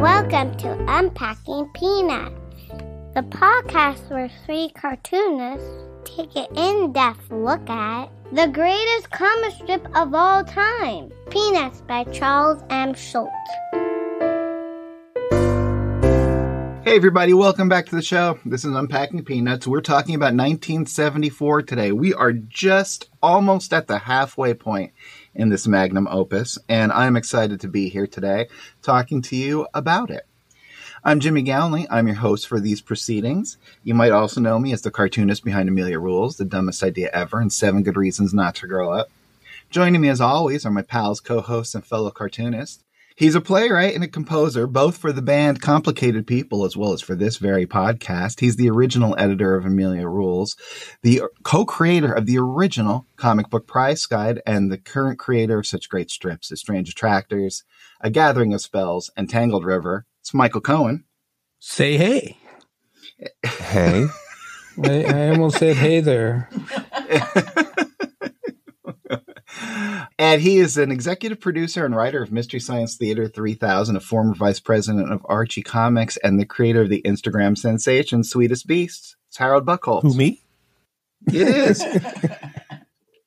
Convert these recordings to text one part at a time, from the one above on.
Welcome to Unpacking Peanuts, the podcast where three cartoonists take an in depth look at the greatest comic strip of all time Peanuts by Charles M. Schulz. Hey, everybody, welcome back to the show. This is Unpacking Peanuts. We're talking about 1974 today. We are just almost at the halfway point in this magnum opus, and I'm excited to be here today talking to you about it. I'm Jimmy Gownley. I'm your host for these proceedings. You might also know me as the cartoonist behind Amelia Rules, The Dumbest Idea Ever, and Seven Good Reasons Not to Grow Up. Joining me as always are my pals, co hosts, and fellow cartoonists. He's a playwright and a composer, both for the band Complicated People as well as for this very podcast. He's the original editor of Amelia Rules, the co-creator of the original comic book price guide, and the current creator of such great strips as Strange Attractors, A Gathering of Spells, and Tangled River. It's Michael Cohen. Say hey. Hey. I, I almost said hey there. and he is an executive producer and writer of Mystery Science Theater 3000, a former vice president of Archie Comics, and the creator of the Instagram sensation Sweetest Beasts. It's Harold Buchholz. Who, me? It is.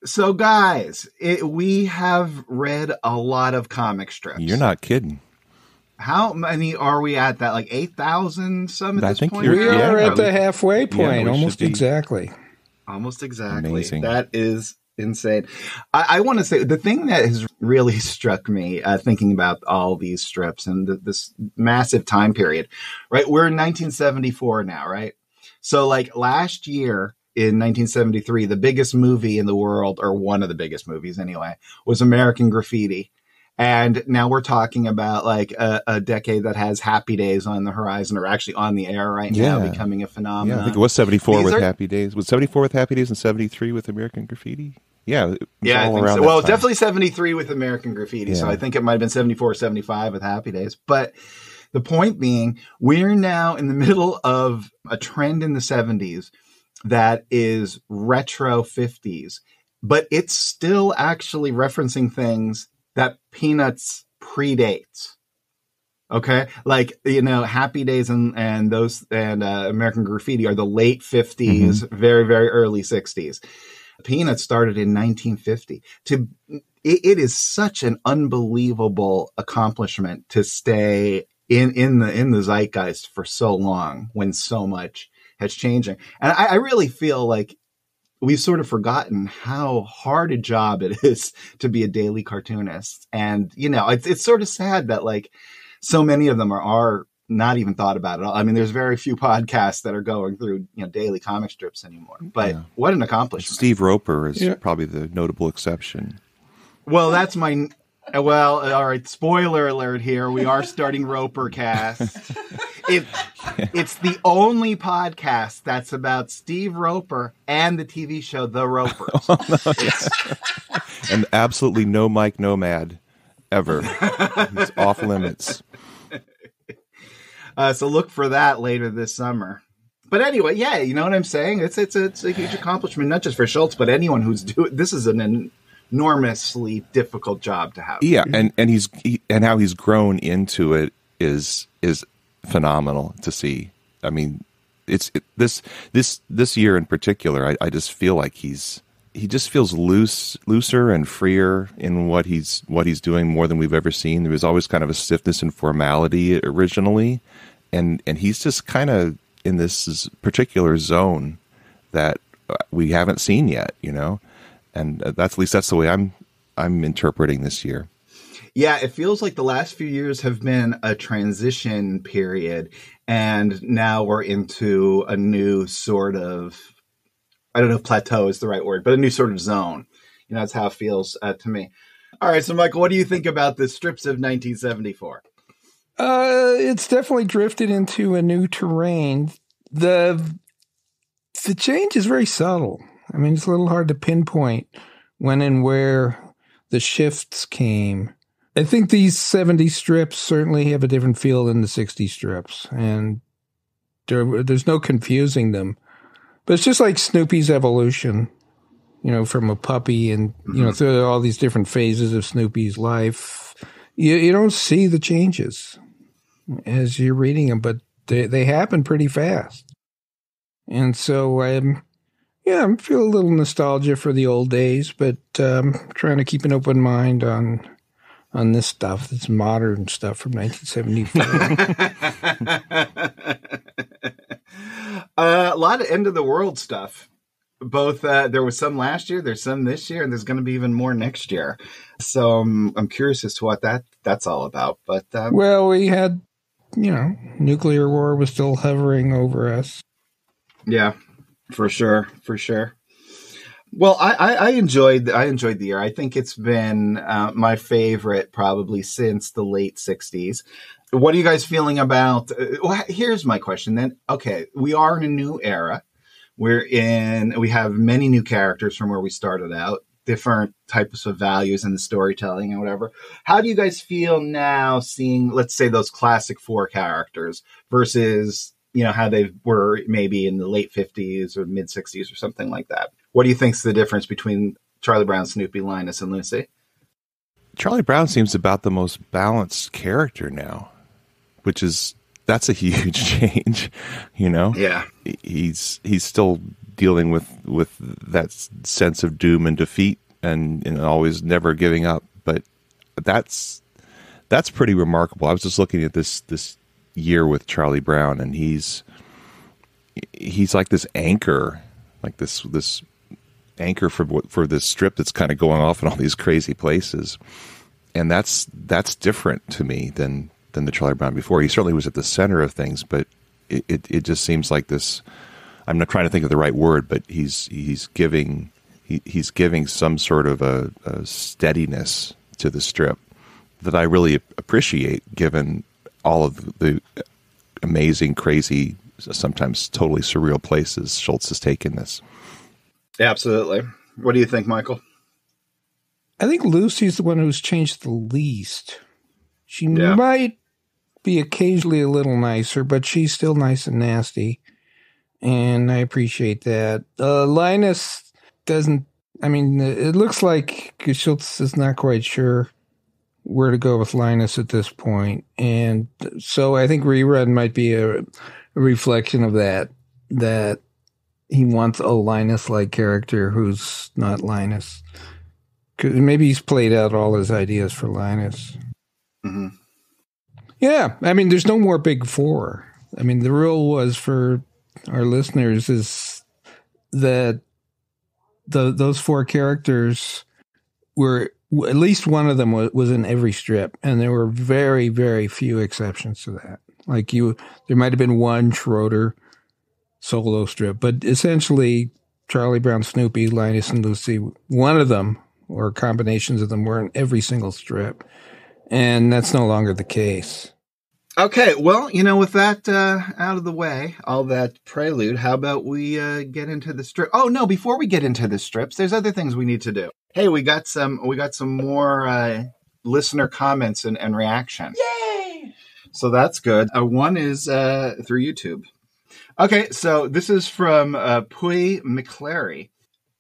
so, guys, it, we have read a lot of comic strips. You're not kidding. How many are we at? That like eight thousand some at I this think point. you're- We Yeah, are at the halfway point, we almost exactly. Almost exactly. Amazing. That is insane. I, I want to say the thing that has really struck me uh, thinking about all these strips and th- this massive time period, right? We're in 1974 now, right? So, like last year in 1973, the biggest movie in the world, or one of the biggest movies anyway, was American Graffiti. And now we're talking about like a, a decade that has Happy Days on the horizon, or actually on the air right now, becoming a Yeah, phenomenon. I think it was 74 These with are- Happy Days. Was 74 with Happy Days and 73 with American Graffiti? Yeah. Yeah, I think so. Well, time. definitely 73 with American Graffiti. So I think it might have been 74, 75 with Happy Days. But the point being, we're now in the middle of a trend in the 70s that is retro 50s, but it's still actually referencing things that Peanuts predates. Okay, like you know, Happy Days and and those and uh, American Graffiti are the late 50s, very very early 60s. Peanuts started in 1950. To it, it is such an unbelievable accomplishment to stay in in the in the zeitgeist for so long when so much has changing. And I, I really feel like we've sort of forgotten how hard a job it is to be a daily cartoonist. And you know, it's it's sort of sad that like so many of them are are not even thought about at all. I mean, there's very few podcasts that are going through you know daily comic strips anymore. Mm-hmm. But Yeah. what an accomplishment! Steve Roper is Yeah. probably the notable exception. Well, that's my. Well, all right. Spoiler alert here. We are starting Roper Cast. It, it's the only podcast that's about Steve Roper and the TV show The Ropers. And absolutely no Mike Nomad ever. He's off limits. Uh, so look for that later this summer. But anyway, yeah, you know what I'm saying. It's it's a, it's a huge accomplishment, not just for Schulz, but anyone who's doing. This is an enormously difficult job to have. Yeah, and and he's he, and how he's grown into it is is phenomenal to see. I mean, it's it, this this this year in particular. I, I just feel like he's he just feels loose looser and freer in what he's what he's doing more than we've ever seen. There was always kind of a stiffness and formality originally, and and he's just kind of in this particular zone that uh, we haven't seen yet. You know, and uh, that's at least that's the way I'm I'm interpreting this year. Yeah, it feels like the last few years have been a transition period, and now we're into a new sort of I don't know if plateau is the right word, but a new sort of zone. You know, that's how it feels uh, to me. All right, so Michael, what do you think about the strips of 1974? Uh, it's definitely drifted into a new terrain. The the change is very subtle. I mean, it's a little hard to pinpoint when and where the shifts came. I think these 70 strips certainly have a different feel than the 60 strips, and there, there's no confusing them. But it's just like Snoopy's evolution, you know, from a puppy and, you know, mm-hmm. through all these different phases of Snoopy's life. You, you don't see the changes. as you're reading them, but they, they happen pretty fast. And so I'm, yeah, I feel a little nostalgia for the old days, but um, trying to keep an open mind on on this stuff, this modern stuff from 1974. uh, a lot of end of the world stuff. Both uh, there was some last year, there's some this year, and there's going to be even more next year. So um, I'm curious as to what that that's all about. But um, well, we had, you know, nuclear war was still hovering over us. Yeah, for sure, for sure. Well, I, I, I, enjoyed I enjoyed the year. I think it's been uh, my favorite probably since the late '60s. What are you guys feeling about? Uh, well, here's my question. Then, okay, we are in a new era. We're in. We have many new characters from where we started out. Different types of values in the storytelling and whatever. How do you guys feel now seeing, let's say, those classic four characters versus you know how they were maybe in the late 50s or mid 60s or something like that. What do you think's the difference between charlie brown snoopy linus and lucy? Charlie brown seems about the most balanced character now which is that's a huge change you know? Yeah. He's he's still dealing with with that sense of doom and defeat and, and always never giving up. But that's that's pretty remarkable. I was just looking at this this year with Charlie Brown, and he's he's like this anchor, like this this anchor for for this strip that's kind of going off in all these crazy places, and that's that's different to me than than the Charlie Brown before. He certainly was at the center of things, but it, it, it just seems like this. I'm not trying to think of the right word, but he's he's giving he, he's giving some sort of a, a steadiness to the strip that I really appreciate, given all of the amazing, crazy, sometimes totally surreal places Schulz has taken this. Absolutely. What do you think, Michael? I think Lucy's the one who's changed the least. She yeah. might be occasionally a little nicer, but she's still nice and nasty. And I appreciate that. Uh, Linus doesn't, I mean, it looks like Schulz is not quite sure where to go with Linus at this point. And so I think rerun might be a, a reflection of that, that he wants a Linus like character who's not Linus. Cause maybe he's played out all his ideas for Linus. Mm-hmm. Yeah. I mean, there's no more big four. I mean, the rule was for our listeners is that the those four characters were at least one of them was, was in every strip, and there were very, very few exceptions to that. Like you, there might have been one Schroeder solo strip, but essentially Charlie Brown, Snoopy, Linus, and Lucy, one of them or combinations of them were in every single strip, and that's no longer the case. Okay, well, you know, with that uh, out of the way, all that prelude, how about we uh, get into the strip? Oh no, before we get into the strips, there's other things we need to do. Hey, we got some, we got some more uh, listener comments and, and reaction. Yay! So that's good. Uh, one is uh, through YouTube. Okay, so this is from uh, Pui McClary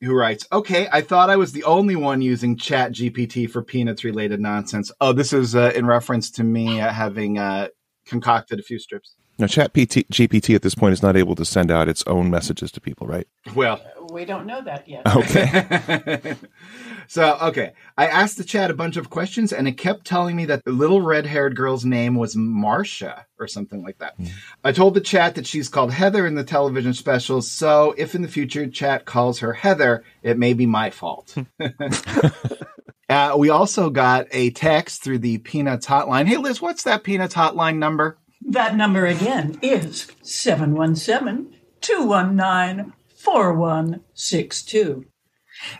who writes, "Okay, I thought I was the only one using Chat GPT for Peanuts related nonsense. Oh, this is uh, in reference to me uh, having uh, concocted a few strips. Now, Chat PT, GPT at this point is not able to send out its own messages to people, right? Well, we don't know that yet. Okay. so, okay, I asked the chat a bunch of questions, and it kept telling me that the little red-haired girl's name was Marcia or something like that. Mm. I told the chat that she's called Heather in the television specials, so if in the future chat calls her Heather, it may be my fault. Uh, we also got a text through the Peanuts hotline. Hey, Liz, what's that Peanuts hotline number? That number again is 717 219 4162.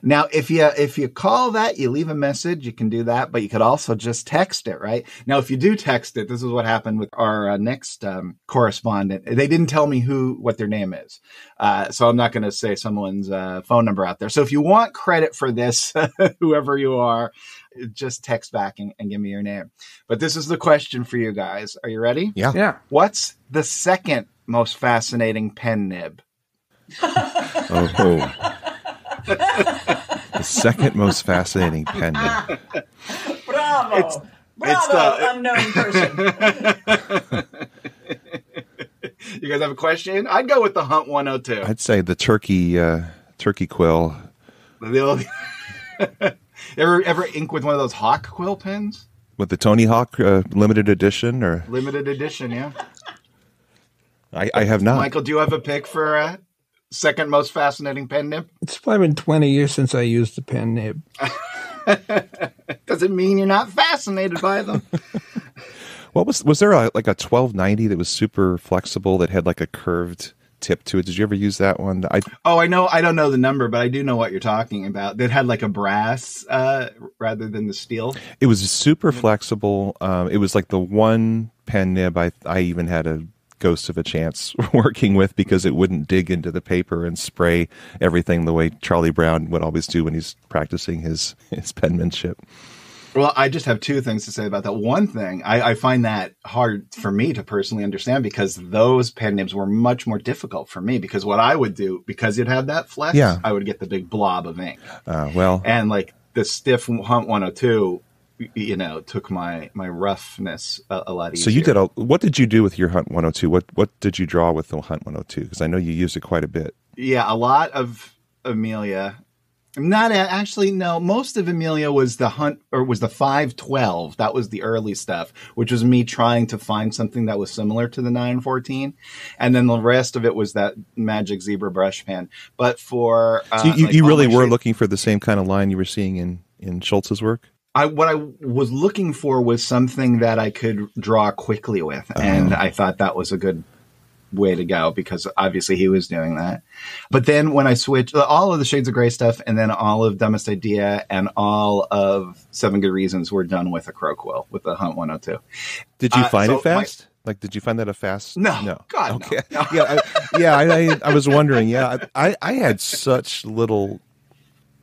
Now, if you if you call that, you leave a message. You can do that, but you could also just text it, right? Now, if you do text it, this is what happened with our uh, next um, correspondent. They didn't tell me who what their name is, uh, so I'm not going to say someone's uh, phone number out there. So if you want credit for this, whoever you are, just text back and, and give me your name. But this is the question for you guys. Are you ready? Yeah. Yeah. What's the second most fascinating pen nib? Oh. oh the second most fascinating pen Bravo. It's, Bravo, it's the, unknown person. You guys have a question, I'd go with the Hunt 102. I'd say the turkey uh, turkey quill. The old- ever ever ink with one of those hawk quill pens? With the Tony Hawk uh, limited edition, or Limited edition, yeah. I, I have not. Michael, do you have a pick for uh, second most fascinating pen nib? It's probably been 20 years since I used the pen nib. Does it mean you're not fascinated by them? What was was there a, like a twelve ninety that was super flexible that had like a curved tip to it? Did you ever use that one? I oh, I know. I don't know the number, but I do know what you're talking about. That had like a brass uh, rather than the steel. it was super flexible. Um, it was like the one pen nib I I even had a ghost of a chance working with because it wouldn't dig into the paper and spray everything the way Charlie Brown would always do when he's practicing his his penmanship. Well, I just have two things to say about that. One thing, I, I find that hard for me to personally understand because those pen nibs were much more difficult for me because what I would do, because it had that flex, Yeah. I would get the big blob of ink. Uh, well, And like the stiff Hunt 102, y- you know, took my, my roughness a, a lot easier. so you did a what did you do with your Hunt 102? What what did you draw with the Hunt 102? Because I know you used it quite a bit. Yeah, a lot of Amelia. Not a- actually, no. Most of Amelia was the hunt or was the five twelve. That was the early stuff, which was me trying to find something that was similar to the nine fourteen, and then the rest of it was that magic zebra brush pen. But for uh, So you, you, like you really were looking for the same kind of line you were seeing in in Schulz's work. I what I was looking for was something that I could draw quickly with, and I thought that was a good way to go because obviously he was doing that. But then when I switched all of the Shades of Grey stuff, and then all of Dumbest Idea and all of Seven Good Reasons were done with a Crow Quill with the Hunt 102. Did you Uh, find so it fast? like, did you find that a fast? No. no. God, okay. No. yeah, I, yeah. I, I, I was wondering. Yeah, I, I had such little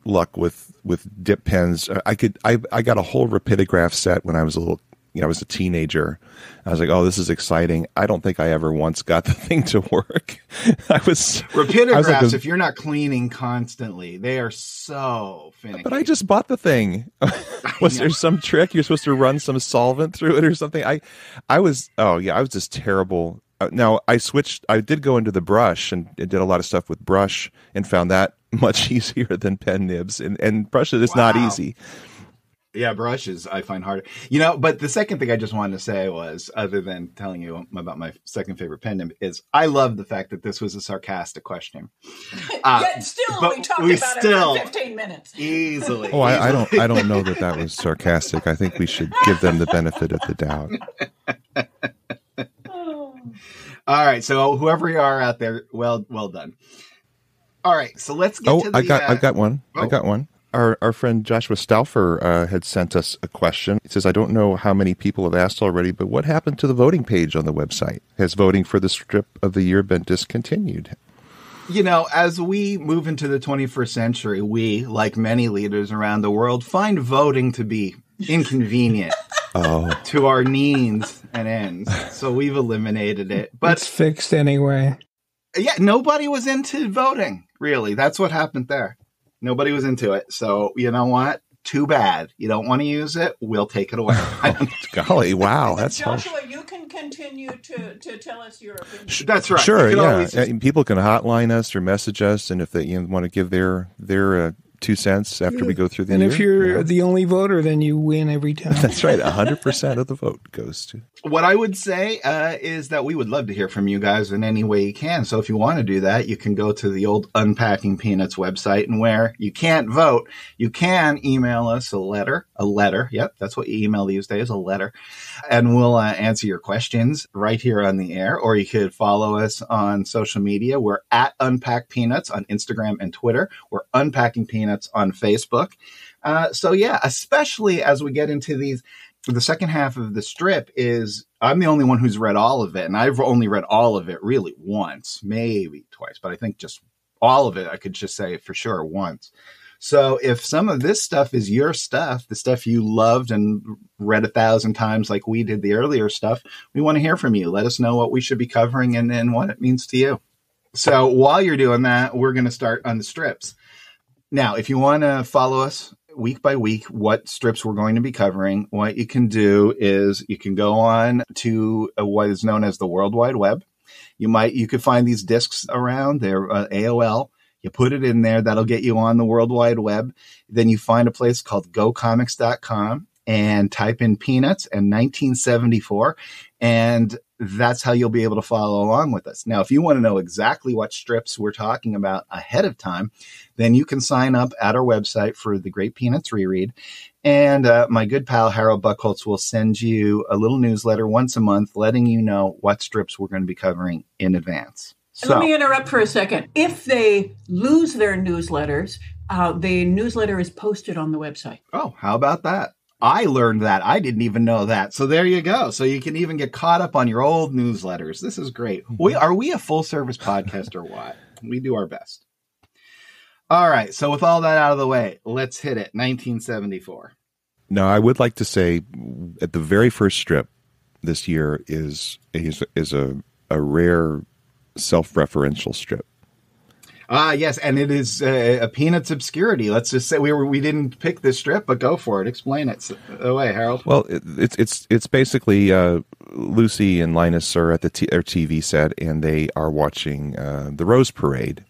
luck with with dip pens. Uh, I could. I I got a whole rapidograph set when I was a little. You know, I was a teenager. I was like, "Oh, this is exciting." I don't think I ever once got the thing to work. I was Rapidographs, I was like if you're not cleaning constantly, they are so finicky. But I just bought the thing. was there some trick you're supposed to run some solvent through it or something? I, I was. Oh yeah, I was just terrible. Uh, Now I switched. I did go into the brush and did a lot of stuff with brush and found that much easier than pen nibs. And and brush is not easy. Yeah, brushes I find harder. You know, but the second thing I just wanted to say was, other than telling you about my second favorite pen nib, is I love the fact that this was a sarcastic question. Uh, Yet still, but we talked we about still- it for 15 minutes. Easily. Oh, I, I don't. I don't know that that was sarcastic. I think we should give them the benefit of the doubt. All right. So whoever you are out there, well, well done. All right. So let's get Oh, to the. I got. uh, I've got one. I oh. got one. Our our friend Joshua Stauffer uh, had sent us a question. He says, "I don't know how many people have asked already, but what happened to the voting page on the website? Has voting for the strip of the year been discontinued?" you know, as we move into the 21st century, we, like many leaders around the world, find voting to be inconvenient Oh, to our needs and ends. So we've eliminated it. But it's fixed anyway. yeah, nobody was into voting, really. That's what happened there. Nobody was into it. So, you know what? Too bad. You don't want to use it. We'll take it away. I don't- golly! Wow, that's harsh. Joshua, you can continue to, to tell us your opinion. That's right. Sure, yeah. just- Uh, People can hotline us or message us, and if they you know, want to give their their uh, two cents after we go through the And year, if you're yeah. the only voter, then you win every time. that's right, hundred percent of the vote goes to. What I would say uh, is that we would love to hear from you guys in any way you can. So if you want to do that, you can go to the old Unpacking Peanuts website, and where you can't vote, you can email us a letter. A letter, yep, that's what you email these days, a letter, and we'll uh, answer your questions right here on the air. Or you could follow us on social media. We're at Unpack Peanuts on Instagram and Twitter. We're Unpacking Peanuts on Facebook. Uh, so yeah, especially as we get into these the second half of the strip is I'm the only one who's read all of it, and I've only read all of it really once, maybe twice, but I think just all of it, I could just say for sure once. So if some of this stuff is your stuff, the stuff you loved and read a thousand times like we did the earlier stuff, we want to hear from you. Let us know what we should be covering and, and what it means to you. So while you're doing that, we're going to start on the strips. Now, if you want to follow us week by week what strips we're going to be covering, what you can do is you can go on to uh, what is known as the World Wide Web You might you could find these discs around. They're uh, AOL. You put it in there. That'll get you on the World Wide Web. Then you find a place called GoComics.com and type in Peanuts and 1974, and that's how you'll be able to follow along with us. Now, if you want to know exactly what strips we're talking about ahead of time, then you can sign up at our website for the Great Peanuts reread. And uh, my good pal Harold Buchholz will send you a little newsletter once a month letting you know what strips we're going to be covering in advance. So, Let me interrupt for a second. If they lose their newsletters, uh, the newsletter is posted on the website. Oh, how about that? I learned that. I didn't even know that. So there you go. So you can even get caught up on your old newsletters. This is great. Mm-hmm. We are we a full service podcast or what? We do our best. All right. So with all that out of the way, let's hit it. 1974. Now, I would like to say at the very first strip this year is is is a a rare self-referential strip. Ah, yes, and it is uh, a Peanuts obscurity. Let's just say we were we didn't pick this strip, but go for it. Explain it away, Harold. Well, it, it's it's it's basically uh, Lucy and Linus are at the t- their TV set, and they are watching uh, the Rose Parade,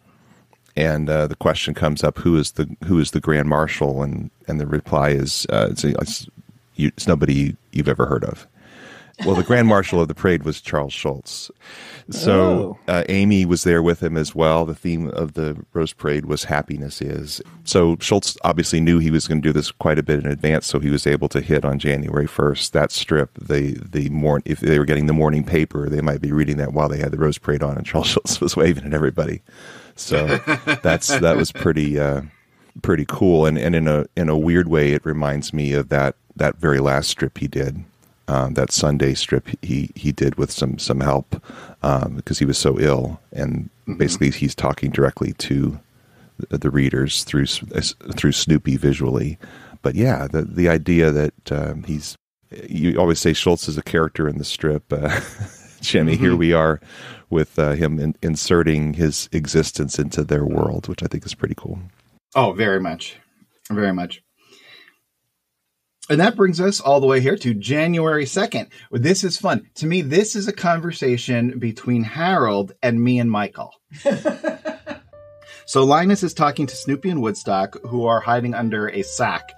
and uh, the question comes up: Who is the who is the Grand Marshal? And and the reply is uh, it's, it's, it's nobody you've ever heard of. Well, the Grand Marshal of the parade was Charles Schulz. So oh. uh, Amy was there with him as well. The theme of the Rose Parade was happiness is. So Schulz obviously knew he was going to do this quite a bit in advance, so he was able to hit on January first that strip. The the morning if they were getting the morning paper, they might be reading that while they had the Rose Parade on, and Charles Schulz was waving at everybody. So that's that was pretty uh, pretty cool, and and in a in a weird way, it reminds me of that that very last strip he did um, that Sunday strip he he did with some some help because um, he was so ill, and mm-hmm. basically he's talking directly to the, the, readers through through Snoopy visually. But yeah, the the idea that um, he's you always say Schulz is a character in the strip. Uh, Jimmy, mm-hmm. here we are with uh, him in, inserting his existence into their world, which I think is pretty cool. Oh, very much, very much. And that brings us all the way here to January 2nd. This is fun. To me, this is a conversation between Harold and me and Michael. so Linus is talking to Snoopy and Woodstock, who are hiding under a sack.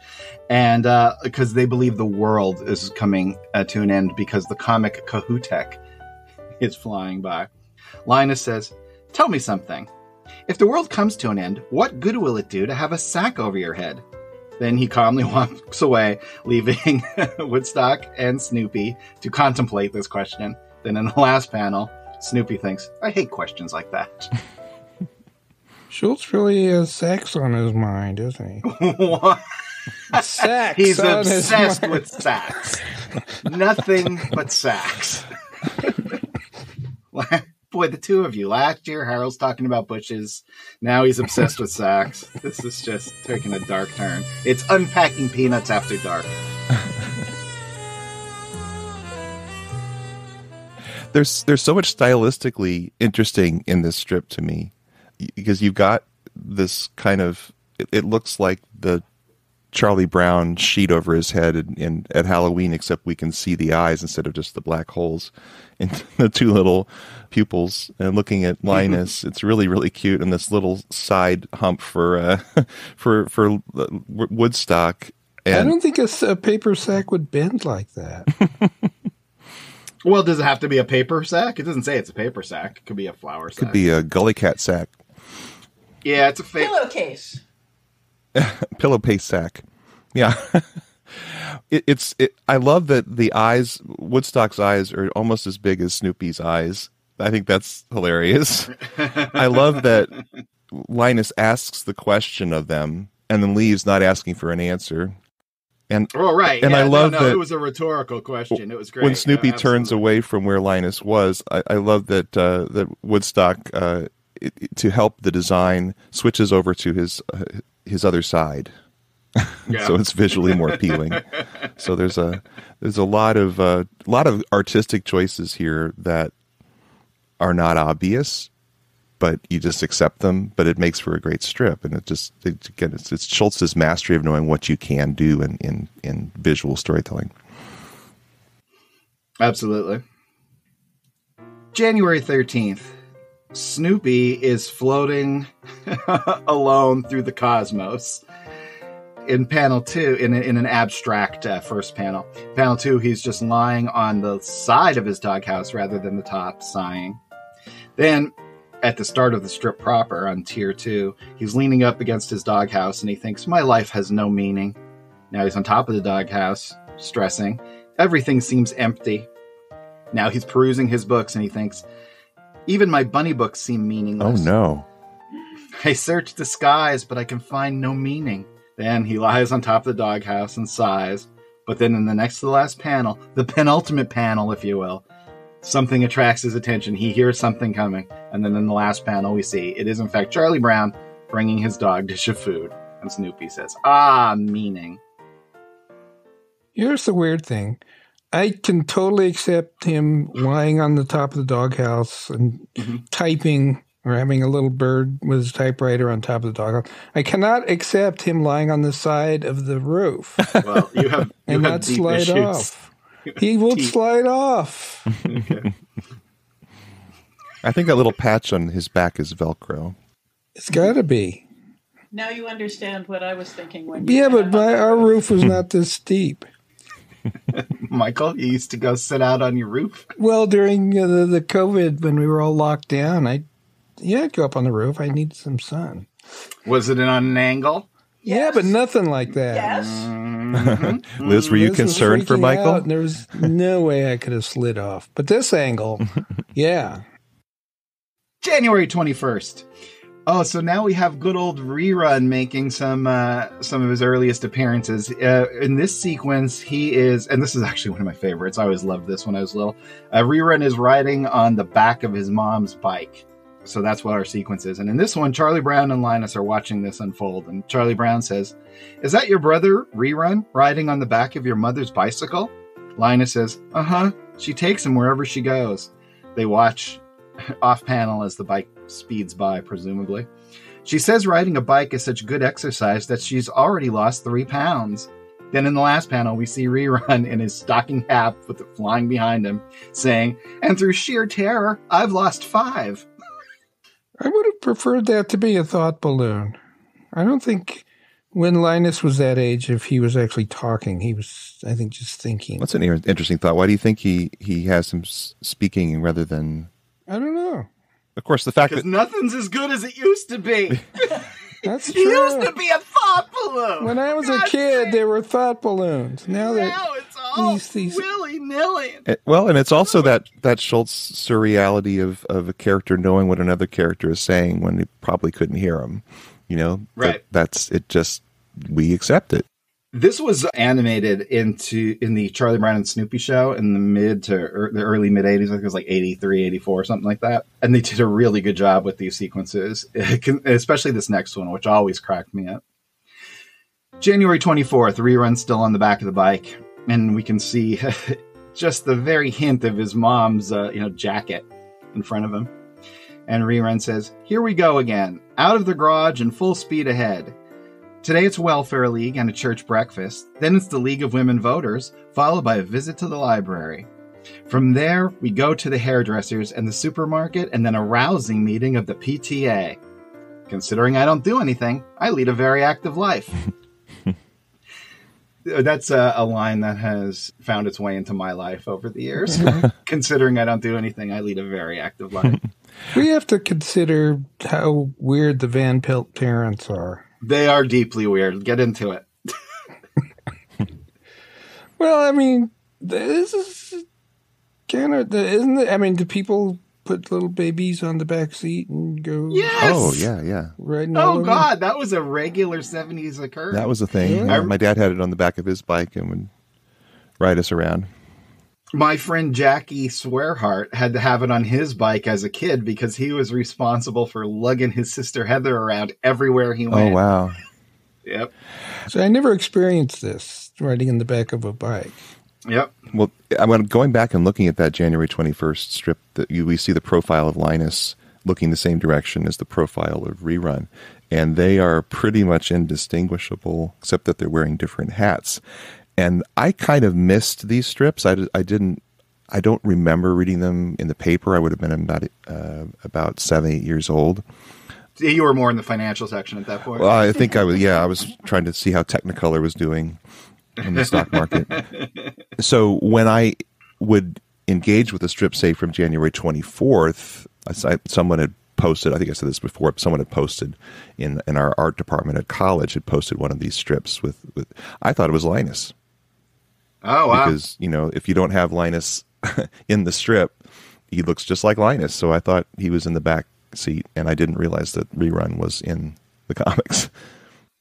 And because uh, they believe the world is coming uh, to an end because the comic Kohoutek is flying by. Linus says, Tell me something. If the world comes to an end, what good will it do to have a sack over your head? Then he calmly walks away, leaving Woodstock and Snoopy to contemplate this question. Then in the last panel, Snoopy thinks, I hate questions like that. Schultz really has sex on his mind, isn't he? what? Sex. He's obsessed with sex. Nothing but sex. Boy, the two of you. Last year, Harold's talking about bushes. Now he's obsessed with sacks. This is just taking a dark turn. It's unpacking peanuts after dark. there's there's so much stylistically interesting in this strip to me because you've got this kind of it, it looks like the Charlie Brown sheet over his head in, in, at Halloween, except we can see the eyes instead of just the black holes in the two little pupils. And looking at Linus, it's really really cute, and this little side hump for uh, for for uh, Woodstock. And I don't think a, a paper sack would bend like that. well, does it have to be a paper sack? It doesn't say it's a paper sack. It could be a flour sack. Could be a gully cat sack. Yeah, it's a fa- pillowcase. pillowcase sack. Yeah. it, it's it, I love that the eyes Woodstock's eyes are almost as big as Snoopy's eyes. I think that's hilarious. I love that Linus asks the question of them and then leaves not asking for an answer. And oh right, and yeah, I love no, no, that it was a rhetorical question. It was great when Snoopy turns away from where Linus was. I, I love that uh, that Woodstock uh, it, to help the design switches over to his uh, his other side yeah. so it's visually more appealing. so there's a there's a lot of a uh, lot of artistic choices here that are not obvious, but you just accept them. But it makes for a great strip, and it just it, again it's, it's Schulz's mastery of knowing what you can do in in, in visual storytelling. Absolutely. January 13th, Snoopy is floating alone through the cosmos. In panel two, in, in an abstract uh, first panel, panel two, he's just lying on the side of his doghouse rather than the top, sighing. Then, at the start of the strip proper on tier two, he's leaning up against his doghouse and he thinks, My life has no meaning. Now he's on top of the doghouse, stressing. Everything seems empty. Now he's perusing his books and he thinks, even my bunny books seem meaningless. Oh no. I search the skies, but I can find no meaning. Then he lies on top of the doghouse and sighs. But then in the next to the last panel, the penultimate panel, if you will, something attracts his attention. He hears something coming. And then in the last panel, we see it is in fact Charlie Brown bringing his dog dish of food. And Snoopy says, Ah, meaning. Here's the weird thing. I can totally accept him lying on the top of the doghouse and Mhm. typing or having a little bird with his typewriter on top of the doghouse. I cannot accept him lying on the side of the roof Well, you have you and have not slide issues. off. He will Deep. slide off. I think that little patch on his back is Velcro. It's got to be. Now you understand what I was thinking when Yeah, said but my, our roof was not this steep. Michael, you used to go sit out on your roof. Well, during uh, the, the COVID, when we were all locked down, I yeah, I'd go up on the roof. I needed some sun. Was it on an angle? Yeah, but nothing like that. Yes. Mm-hmm. Liz, were you Liz concerned for Michael? out, there was no way I could have slid off. But this angle, yeah. January 21st. Oh, so now we have good old rerun making some uh, some of his earliest appearances. Uh, in this sequence, he is, and this is actually one of my favorites. I always loved this when I was little. Uh, rerun is riding on the back of his mom's bike. So that's what our sequence is. And in this one, Charlie Brown and Linus are watching this unfold. And Charlie Brown says, Is that your brother, Rerun, riding on the back of your mother's bicycle? Linus says, Uh huh. She takes him wherever she goes. They watch off panel as the bike speeds by, presumably. She says riding a bike is such good exercise that she's already lost three pounds. Then in the last panel, we see Rerun in his stocking cap with it flying behind him, saying, And through sheer terror, I've lost five. I would have preferred that to be a thought balloon. I don't think when Linus was that age, if he was actually talking, he was, I think, just thinking. That's an interesting thought. Why do you think he he has him s- speaking rather than? I don't know. Of course, the fact that nothing's as good as it used to be. That's He used to be a thought balloon. When I was a kid, sake. there were thought balloons. Now that now it's all these- these- willy nilly. Eh, Well, and it's also that that Schulz surreality of of a character knowing what another character is saying when he probably couldn't hear him. You know, That- Right. that's it. Just we accept it. This was animated into in the Charlie Brown and Snoopy show in the mid to er, the early mid 80s. I think it was like 83, 84, something like that. And they did a really good job with these sequences, especially this next one, which always cracked me up. January 24th, rerun still on the back of the bike, and we can see just the very hint of his mom's uh, you know jacket in front of him. And rerun says, "Here we go again, out of the garage and full speed ahead." Today it's Welfare League and a church breakfast. Then it's the League of Women Voters, followed by a visit to the library. From there, we go to the hairdressers and the supermarket, and then a rousing meeting of the PTA. Considering I don't do anything, I lead a very active life. Uh, that's a, a line that has found its way into my life over the years. Considering I don't do anything, I lead a very active life. we have to consider how weird the Van Pelt parents are. They are deeply weird. Get into it. Well, I mean, this is kind of isn't it? I mean, do people put little babies on the back seat and go Yes. Oh yeah, yeah. Right. Oh, all Oh? God, that was a regular '70s occurrence. That was a thing. Yeah. My dad had it on the back of his bike and would ride us around. My friend Jackie Swearheart had to have it on his bike as a kid because he was responsible for lugging his sister Heather around everywhere he oh, went. Oh wow. Yep. So I never experienced this riding in the back of a bike. Yep. Well, I mean, going back and looking at that January 21st strip, that you we see the profile of Linus looking the same direction as the profile of Rerun, and they are pretty much indistinguishable, except that they're wearing different hats. And I kind of missed these strips. I, I didn't. I don't remember reading them in the paper. I would have been about uh, about seven, eight years old. You were more in the financial section at that point. Well, I think I was. Yeah, I was trying to see how Technicolor was doing in the stock market. so when I would engage with a strip, say from January twenty fourth, someone had posted. I think I said this before. Someone had posted in in our art department at college had posted one of these strips with with. I thought it was Linus. Oh wow! Because you know, if you don't have Linus in the strip, he looks just like Linus. So I thought he was in the back seat, and I didn't realize that Rerun was in the comics.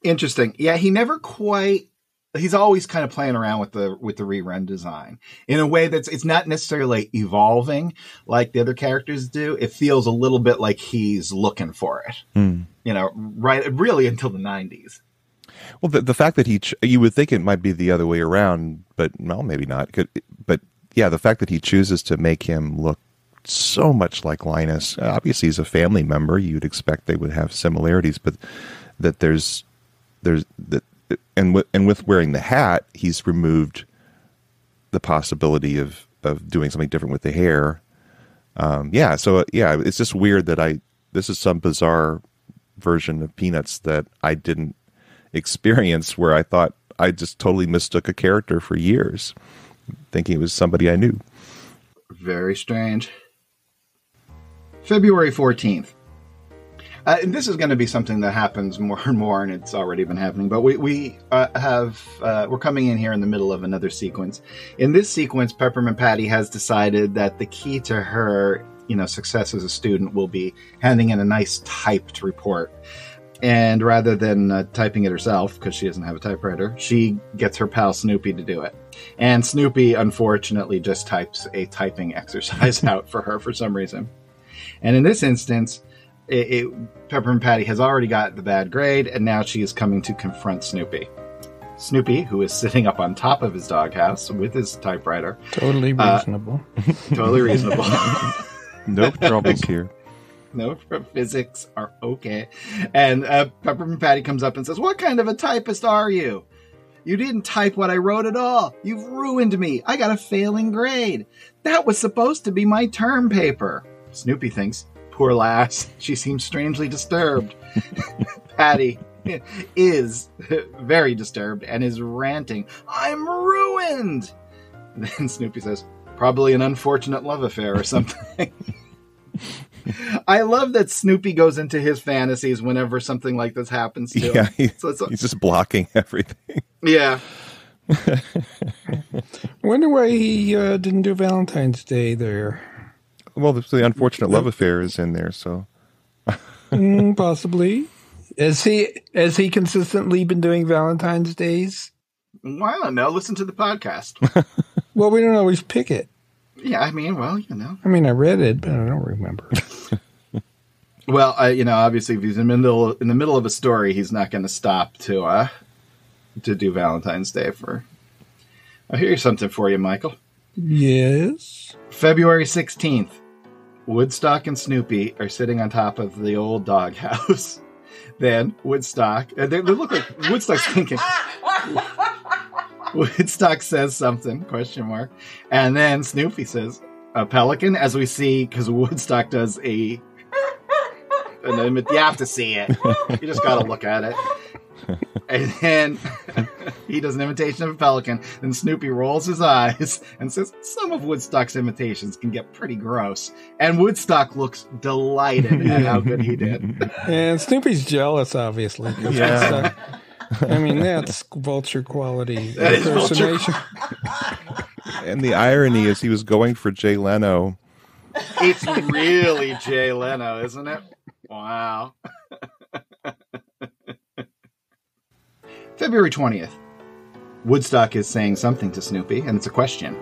Interesting. Yeah, he never quite. He's always kind of playing around with the with the rerun design in a way that's it's not necessarily evolving like the other characters do. It feels a little bit like he's looking for it. Mm. You know, right? Really until the nineties. Well, the the fact that he ch- you would think it might be the other way around, but well, maybe not. Could, but yeah, the fact that he chooses to make him look so much like Linus. Obviously, he's a family member. You'd expect they would have similarities, but that there's there's that and with and with wearing the hat, he's removed the possibility of of doing something different with the hair. Um, yeah, so yeah, it's just weird that I this is some bizarre version of Peanuts that I didn't experience where I thought I just totally mistook a character for years, thinking it was somebody I knew. Very strange. February 14th. Uh, and this is going to be something that happens more and more, and it's already been happening. But we we uh, have uh, we're coming in here in the middle of another sequence. In this sequence, Peppermint Patty has decided that the key to her, you know, success as a student will be handing in a nice typed report. And rather than uh, typing it herself, because she doesn't have a typewriter, she gets her pal Snoopy to do it. And Snoopy, unfortunately, just types a typing exercise out for her for some reason. And in this instance, it, it, Peppermint Patty has already got the bad grade, and now she is coming to confront Snoopy. Snoopy, who is sitting up on top of his doghouse with his typewriter. Totally Uh, reasonable. Totally reasonable. No troubles here. No physics are okay. And uh, Peppermint Patty comes up and says, What kind of a typist are you? You didn't type what I wrote at all. You've ruined me. I got a failing grade. That was supposed to be my term paper. Snoopy thinks, Poor lass, she seems strangely disturbed. Patty is very disturbed and is ranting, I'm ruined. And then Snoopy says, Probably an unfortunate love affair or something. I love that Snoopy goes into his fantasies whenever something like this happens to Yeah, him. he- So it's a- he's just blocking everything. yeah. Wonder why he uh, didn't do Valentine's Day there. Well, the, the unfortunate love affair is in there, so Mm, possibly. Has he has he consistently been doing Valentine's Days? Well, I don't know. Listen to the podcast. Well, we don't always pick it. Yeah, I mean, well, you know. I mean, I read it, but I don't remember. Well, I, you know, obviously, if he's in the middle in the middle of a story, he's not going to stop to uh to do Valentine's Day for. Oh, here's something for you, Michael. yes. February sixteenth, Woodstock and Snoopy are sitting on top of the old doghouse. then Woodstock, uh, they, they look like Woodstock's thinking. Woodstock says something question mark, and then Snoopy says a pelican. As we see, because Woodstock does a, an imi- you have to see it. You just got to look at it. And then he does an imitation of a pelican. Then Snoopy rolls his eyes and says, Some of Woodstock's imitations can get pretty gross. And Woodstock looks delighted at how good he did. And Snoopy's jealous, obviously. Yeah. Woodstock- I mean, that's vulture quality That is vulture impersonation. and the irony is he was going for Jay Leno. It's really Jay Leno, isn't it? Wow. February 20th. Woodstock is saying something to Snoopy, and it's a question.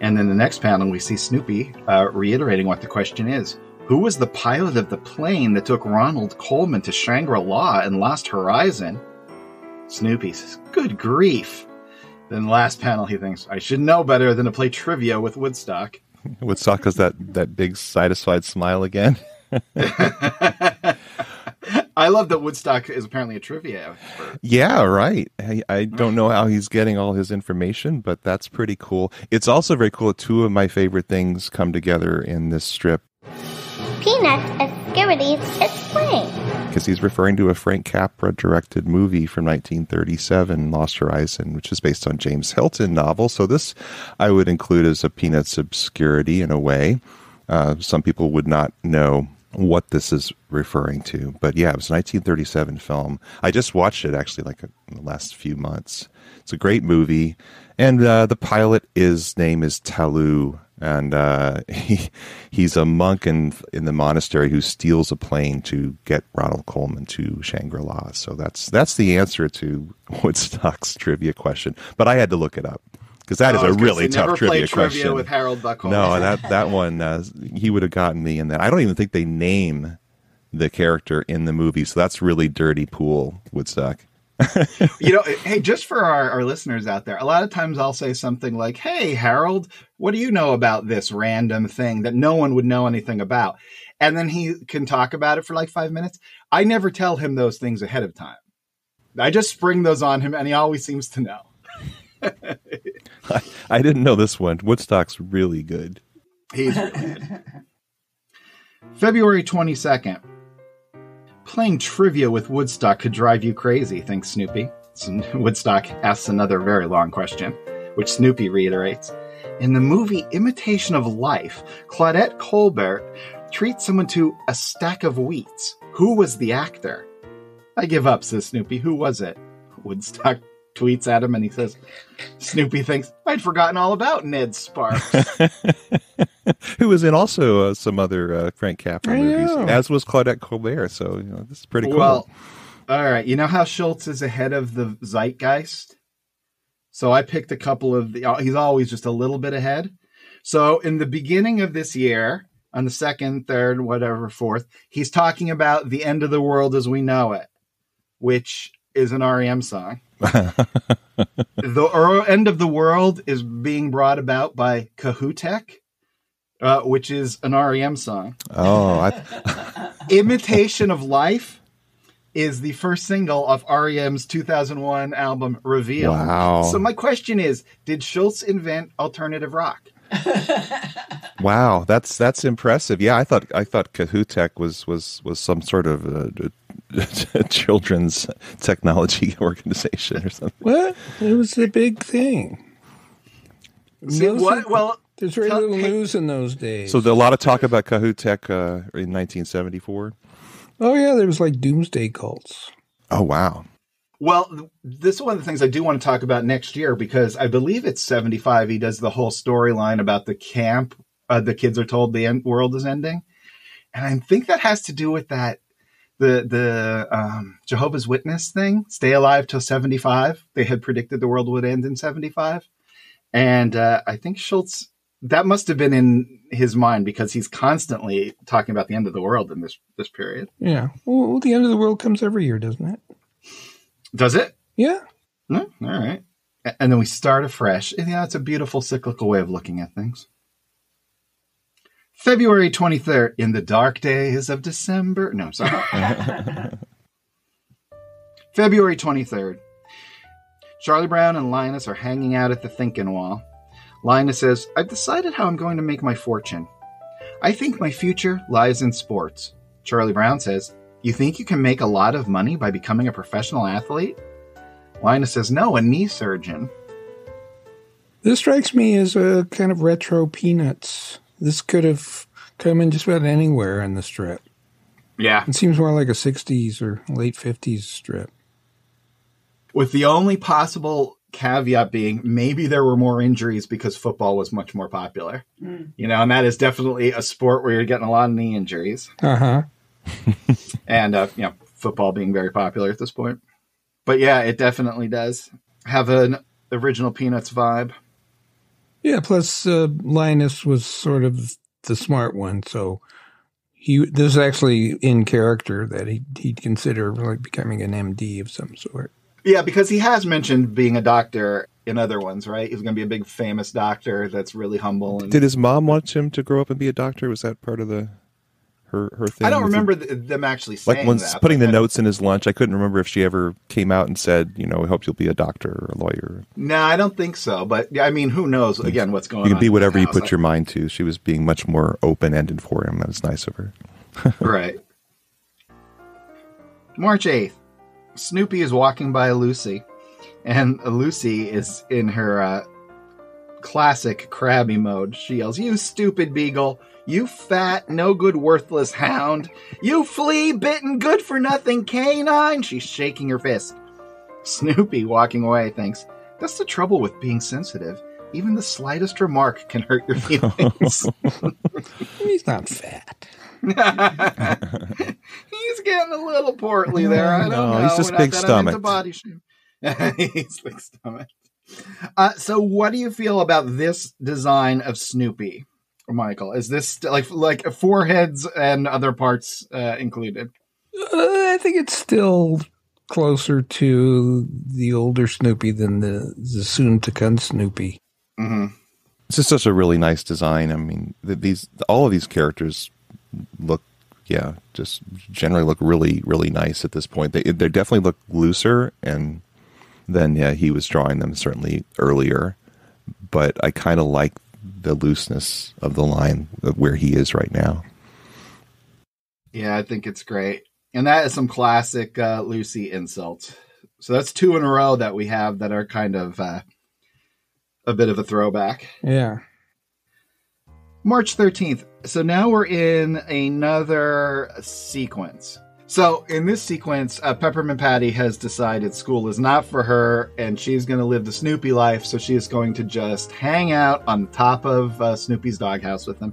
And then the next panel, we see Snoopy uh, reiterating what the question is Who was the pilot of the plane that took Ronald Colman to Shangri La and Lost Horizon? Snoopy says, Good grief. Then the last panel, he thinks, I should know better than to play trivia with Woodstock. Woodstock has that that big satisfied smile again. I love that Woodstock is apparently a trivia expert. Yeah, right. I, I don't know how he's getting all his information, but that's pretty cool. It's also very cool. Two of my favorite things come together in this strip Peanut Peanuts Obscurities Explained. Because he's referring to a Frank Capra directed movie from 1937, Lost Horizon, which is based on James Hilton novel. So this I would include as a Peanuts obscurity in a way. Uh, some people would not know what this is referring to, but yeah, it was a 1937 film. I just watched it actually like in the last few months. It's a great movie, and uh, the pilot is name is Talu, and uh, he he's a monk in in the monastery who steals a plane to get Ronald Colman to Shangri La. So that's that's the answer to Woodstock's trivia question. But I had to look it up because that is Oh, I a really tough trivia trivia question. with Harold Buchholz. No, that that one uh, he would have gotten me in that. I don't even think they name the character in the movie, so that's really dirty pool Woodstock. you know, hey, just for our, our listeners out there, a lot of times I'll say something like, Hey, Harold, what do you know about this random thing that no one would know anything about? And then he can talk about it for like five minutes. I never tell him those things ahead of time. I just spring those on him and he always seems to know. I, I didn't know this one. Woodstock's really good. He's really good. February 22nd. Playing trivia with Woodstock could drive you crazy, thinks Snoopy. Woodstock asks another very long question, which Snoopy reiterates. In the movie Imitation of Life, Claudette Colbert treats someone to a stack of wheats. Who was the actor? I give up, says Snoopy. Who was it? Woodstock tweets at him and he says, Snoopy thinks, I'd forgotten all about Ned Sparks. Who was in also uh, some other uh, Frank Capra I movies, know. as was Claudette Colbert. So you know, this is pretty cool. Well, all right. You know how Schulz is ahead of the zeitgeist? So I picked a couple of the, uh, he's always just a little bit ahead. So in the beginning of this year, on the second, third, whatever, fourth, he's talking about the end of the world as we know it, which is an REM song. the end of the world is being brought about by Kohoutek, uh, which is an REM song. oh, I, Imitation of Life is the first single of REM's 2001 album Reveal. Wow. So my question is, did Schulz invent alternative rock? wow, that's that's impressive. Yeah, I thought I thought Kohoutek was was was some sort of uh, children's technology organization or something. What? It was a big thing. See, Those what? are- Well, there's very tell- little hey- news in those days. So there, a lot of talk about Kohoutek uh, in 1974. oh yeah, there was like doomsday cults. Oh wow, well, this is one of the things I do want to talk about next year because I believe it's 75. He does the whole storyline about the camp. Uh, the kids are told the end, world is ending, and I think that has to do with that the the um, Jehovah's Witness thing. Stay alive till 75. They had predicted the world would end in 75, and uh, I think Schulz that must have been in his mind because he's constantly talking about the end of the world in this this period. Yeah. Well, the end of the world comes every year, doesn't it? Does it? Yeah. Hmm, all right. And then we start afresh. And, yeah, it's a beautiful cyclical way of looking at things. February 23rd, in the dark days of December. No, sorry. February 23rd. Charlie Brown and Linus are hanging out at the thinking wall. Linus says, I've decided how I'm going to make my fortune. I think my future lies in sports. Charlie Brown says, You think you can make a lot of money by becoming a professional athlete? Linus says, No, a knee surgeon. This strikes me as a kind of retro Peanuts. This could have come in just about anywhere in the strip. Yeah. It seems more like a 60s or late 50s strip. With the only possible caveat being maybe there were more injuries because football was much more popular. You know, and that is definitely a sport where you're getting a lot of knee injuries. Uh huh. And, uh, you know, football being very popular at this point. But yeah, it definitely does have an original Peanuts vibe. Yeah, plus uh, Linus was sort of the smart one, so he this is actually in character that he he'd consider like becoming an MD of some sort. Yeah, because he has mentioned being a doctor in other ones, right? He's going to be a big famous doctor that's really humble. And did his mom want him to grow up and be a doctor? Was that part of the her her thing. I don't remember th- them actually like when that. putting the but- notes in his lunch. I couldn't remember if she ever came out and said, you know, we hope you'll be a doctor or a lawyer. No, I don't think so. But I mean, who knows? Again, what's going on? You can be whatever you put your mind to. She was being much more open ended for him. That was nice of her. right. March 8th. Snoopy is walking by Lucy, and Lucy is in her uh, classic crabby mode. She yells, You stupid beagle! You fat, no good, worthless hound! You flea bitten, good for nothing canine! She's shaking her fist. Snoopy, walking away, thinks, That's the trouble with being sensitive. Even the slightest remark can hurt your feelings. He's not fat. He's getting a little portly there. I don't No, know. he's just Not big that I'm into stomached. Body shame. he's big stomach. Uh, so, what do you feel about this design of Snoopy, Michael? Is this st- like like foreheads and other parts uh, included? Uh, I think it's still closer to the older Snoopy than the, the soon to come Snoopy. hmm It's just such a really nice design. I mean, th- these all of these characters look, yeah, just generally look really, really nice at this point. They they definitely look looser, and then yeah, he was drawing them certainly earlier, but I kind of like the looseness of the line of where he is right now. Yeah, I think it's great, and that is some classic uh, Lucy insults. So that's two in a row that we have that are kind of uh, a bit of a throwback. Yeah. March 13th. So now we're in another sequence. So in this sequence, uh, Peppermint Patty has decided school is not for her, and she's going to live the Snoopy life. So she is going to just hang out on top of uh, Snoopy's doghouse with them.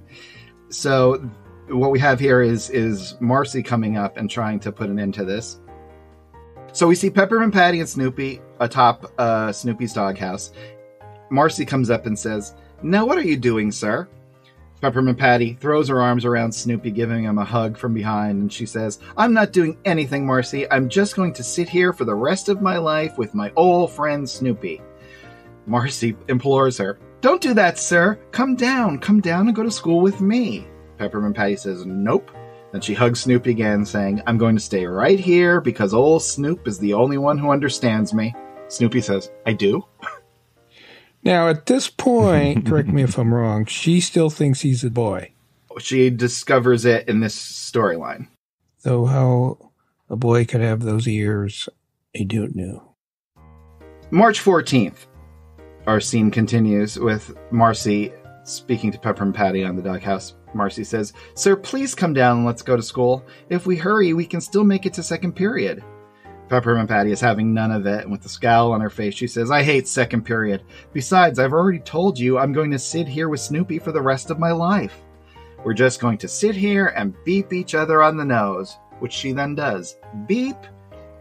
So what we have here is is Marcie coming up and trying to put an end to this. So we see Peppermint Patty and Snoopy atop uh, Snoopy's doghouse. Marcie comes up and says, "Now what are you doing, sir?" Peppermint Patty throws her arms around Snoopy, giving him a hug from behind, and she says, I'm not doing anything, Marcie. I'm just going to sit here for the rest of my life with my old friend Snoopy. Marcie implores her, Don't do that, sir. Come down. Come down and go to school with me. Peppermint Patty says, Nope. Then she hugs Snoopy again, saying, I'm going to stay right here because old Snoop is the only one who understands me. Snoopy says, I do. Now, at this point, correct me if I'm wrong, she still thinks he's a boy. She discovers it in this storyline. Though how a boy could have those ears, I don't know. March 14th, our scene continues with Marcie speaking to Pepper and Patty on the doghouse. Marcie says, Sir, please come down and let's go to school. If we hurry, we can still make it to second period. Peppermint Patty is having none of it, and with a scowl on her face, she says, I hate second period. Besides, I've already told you I'm going to sit here with Snoopy for the rest of my life. We're just going to sit here and beep each other on the nose, which she then does. Beep!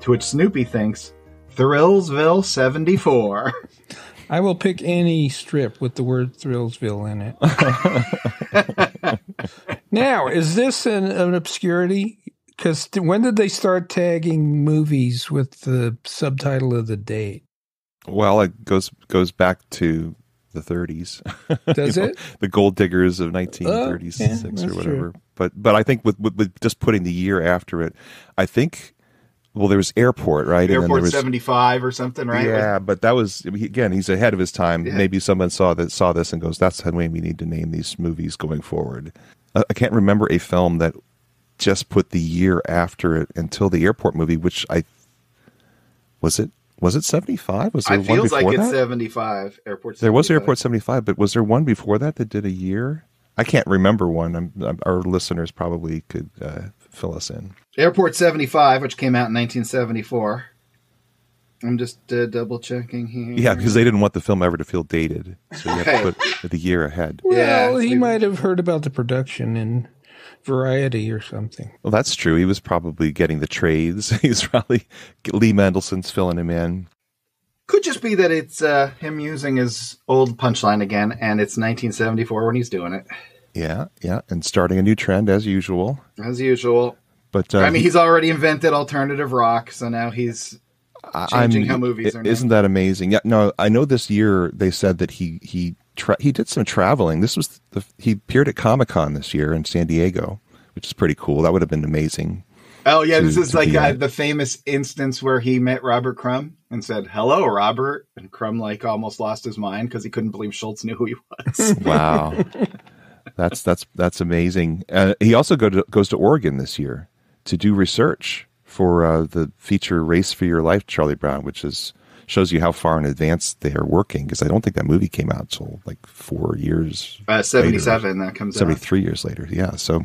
To which Snoopy thinks, Thrillsville 74. I will pick any strip with the word Thrillsville in it. now, is this an, an obscurity? Because when did they start tagging movies with the subtitle of the date? Well, it goes goes back to the 30s. Does You know, it? the gold diggers of 1936 Oh, yeah, or that's whatever. But but I think with, with with just putting the year after it, I think well there was airport right and Airport there was 75 or something, right? yeah, but that was again he's ahead of his time. Yeah. Maybe someone saw that saw this and goes, "That's the way we need to name these movies going forward." I, I can't remember a film that just put the year after it until the airport movie, which I was it was it seventy five? Was there It one feels before like that? it's 75. Airport 75. There was Airport 75, but was there one before that that did a year? I can't remember one. I'm, I'm, our listeners probably could uh, fill us in. Airport 75, which came out in 1974. I'm just uh, double checking here. Yeah, because they didn't want the film ever to feel dated, so you have to put the year ahead. Well, Yeah, he maybe. might have heard about the production in Variety or something. Well, that's true. He was probably getting the trades. He's probably Lee Mendelson's filling him in. Could just be that it's uh, him using his old punchline again, and it's 1974 when he's doing it, Yeah, yeah, and starting a new trend as usual. as usual. But uh, I mean, he's already invented alternative rock, so now he's I- changing how movies are Isn't that amazing? Yeah, no, I know this year they said that he he tra- he did some traveling. This was the, he appeared at Comic Con this year in San Diego, which is pretty cool. That would have been amazing. Oh yeah, to- this is like uh, the famous instance where he met Robert Crumb and said, "Hello, Robert," and Crumb like almost lost his mind because he couldn't believe Schulz knew who he was. Wow, that's that's that's amazing. Uh, he also go to, goes to Oregon this year to do research for uh, the feature "Race for Your Life," Charlie Brown, which is shows you how far in advance they are working. Because I don't think that movie came out until like four years, Uh, Seventy-seven that comes seventy out. three years later. Yeah, so.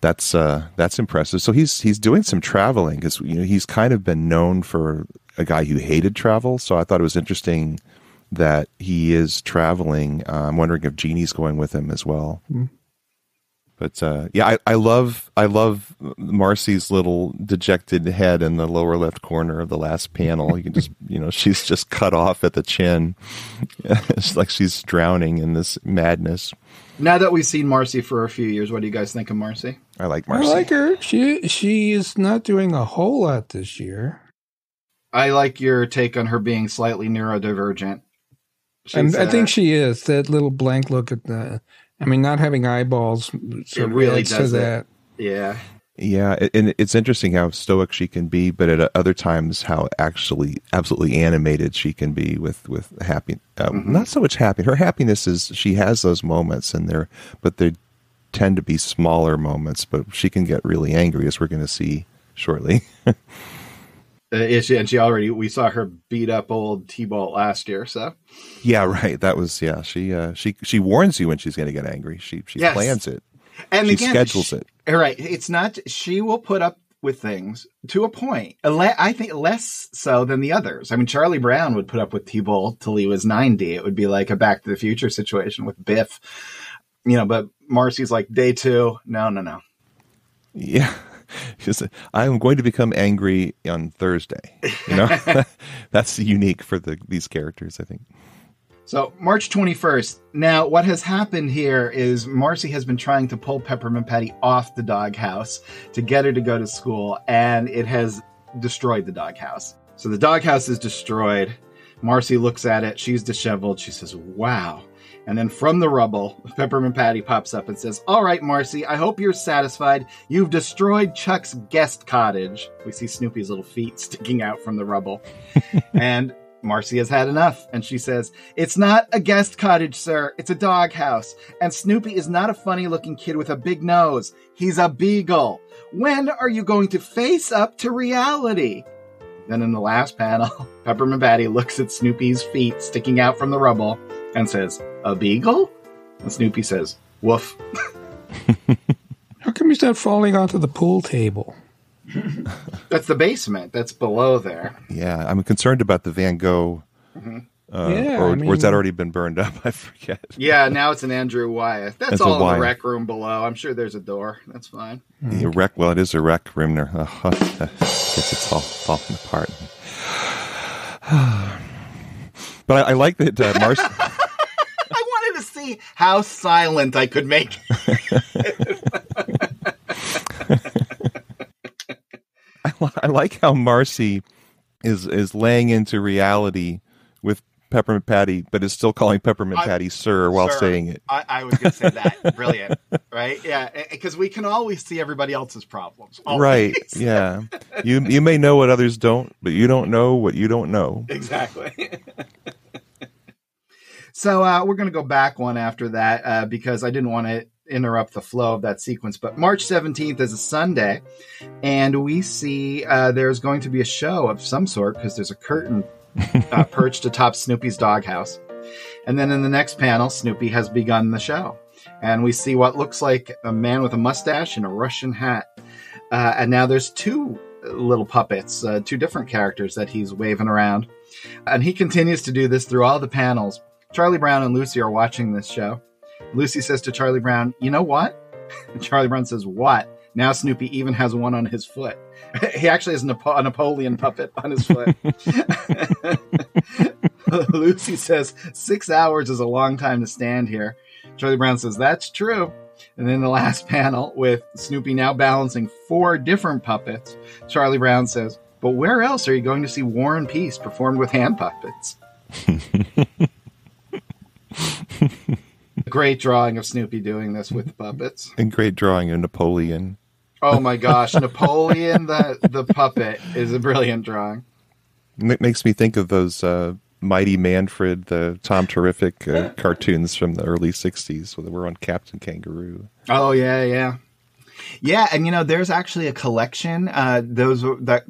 That's uh, that's impressive. So he's he's doing some traveling because you know he's kind of been known for a guy who hated travel. So I thought it was interesting that he is traveling. Uh, I'm wondering if Jeannie's going with him as well. But uh, yeah, I, I love I love Marcie's little dejected head in the lower left corner of the last panel. You can just you know she's just cut off at the chin. it's like she's drowning in this madness. Now that we've seen Marcie for a few years, what do you guys think of Marcie? I like Marcie. I like her. She she is not doing a whole lot this year. I like your take on her being slightly neurodivergent. I think uh, she is. That little blank look at the. I mean, not having eyeballs sort of really adds to does it. that. yeah. Yeah, and it's interesting how stoic she can be, but at other times how actually absolutely animated she can be with with happy. Uh, Not so much happy. Her happiness is she has those moments, and they're but they tend to be smaller moments. But she can get really angry, as we're going to see shortly. Uh, she, and she already we saw her beat up old T-Bolt last year, so yeah, right. That was yeah. She uh, she she warns you when she's going to get angry. She she Yes. plans it. and She again, schedules she- it. All right, it's not. She will put up with things to a point. I think less so than the others. I mean, Charlie Brown would put up with T-Bolt till he was ninety. It would be like a Back to the Future situation with Biff, you know. But Marcie's like day two. No, no, no. Yeah. She said, I am going to become angry on Thursday. You know, that's unique for the these characters. I think. So March 21st. Now, what has happened here is Marcie has been trying to pull Peppermint Patty off the doghouse to get her to go to school, and it has destroyed the doghouse. So the doghouse is destroyed. Marcie looks at it. She's disheveled. She says, Wow. And then from the rubble, Peppermint Patty pops up and says, All right, Marcie, I hope you're satisfied. You've destroyed Chuck's guest cottage. We see Snoopy's little feet sticking out from the rubble. and Marcie has had enough. And she says, It's not a guest cottage, sir. It's a doghouse. And Snoopy is not a funny looking kid with a big nose. He's a beagle. When are you going to face up to reality? Then in the last panel, Peppermint Patty looks at Snoopy's feet sticking out from the rubble and says, A beagle? And Snoopy says, Woof. How come he's not falling onto the pool table? That's the basement. That's below there. Yeah, I'm concerned about the Van Gogh. Mm-hmm. Uh, Yeah, or, I or has that already been burned up? I forget. Yeah, now it's an Andrew Wyeth. That's It's all in the rec room below. I'm sure there's a door. That's fine. The rec. Well, it is a rec room there. Uh, guess it's all falling apart. but I, I like that uh, Marcie. See how silent I could make. I, I like how Marcie is is laying into reality with Peppermint Patty, but is still calling Peppermint I- Patty "sir" while Sir, saying it. I, I was going to say that. Brilliant. Right? Yeah. Because we can always see everybody else's problems. Always. Right? Yeah. You you may know what others don't, but you don't know what you don't know. Exactly. So uh, we're going to go back one after that uh, because I didn't want to interrupt the flow of that sequence. But March 17th is a Sunday, and we see uh, there's going to be a show of some sort because there's a curtain uh, perched atop Snoopy's doghouse. And then in the next panel, Snoopy has begun the show. And we see what looks like a man with a mustache and a Russian hat. Uh, and now there's two little puppets, uh, two different characters that he's waving around. And he continues to do this through all the panels. Charlie Brown and Lucy are watching this show. Lucy says to Charlie Brown, You know what? And Charlie Brown says, What? Now Snoopy even has one on his foot. he actually has a, Napo- a Napoleon puppet on his foot. Lucy says, Six hours is a long time to stand here. Charlie Brown says, That's true. And then the last panel with Snoopy now balancing four different puppets, Charlie Brown says, But where else are you going to see War and Peace performed with hand puppets? The great drawing of Snoopy doing this with puppets. And great drawing of Napoleon. Oh my gosh, Napoleon the the puppet is a brilliant drawing. It makes me think of those uh, Mighty Manfred, the Tom Terrific uh, cartoons from the early '60s, where they were on Captain Kangaroo. Oh yeah, yeah, yeah. And you know, there's actually a collection. Uh, those that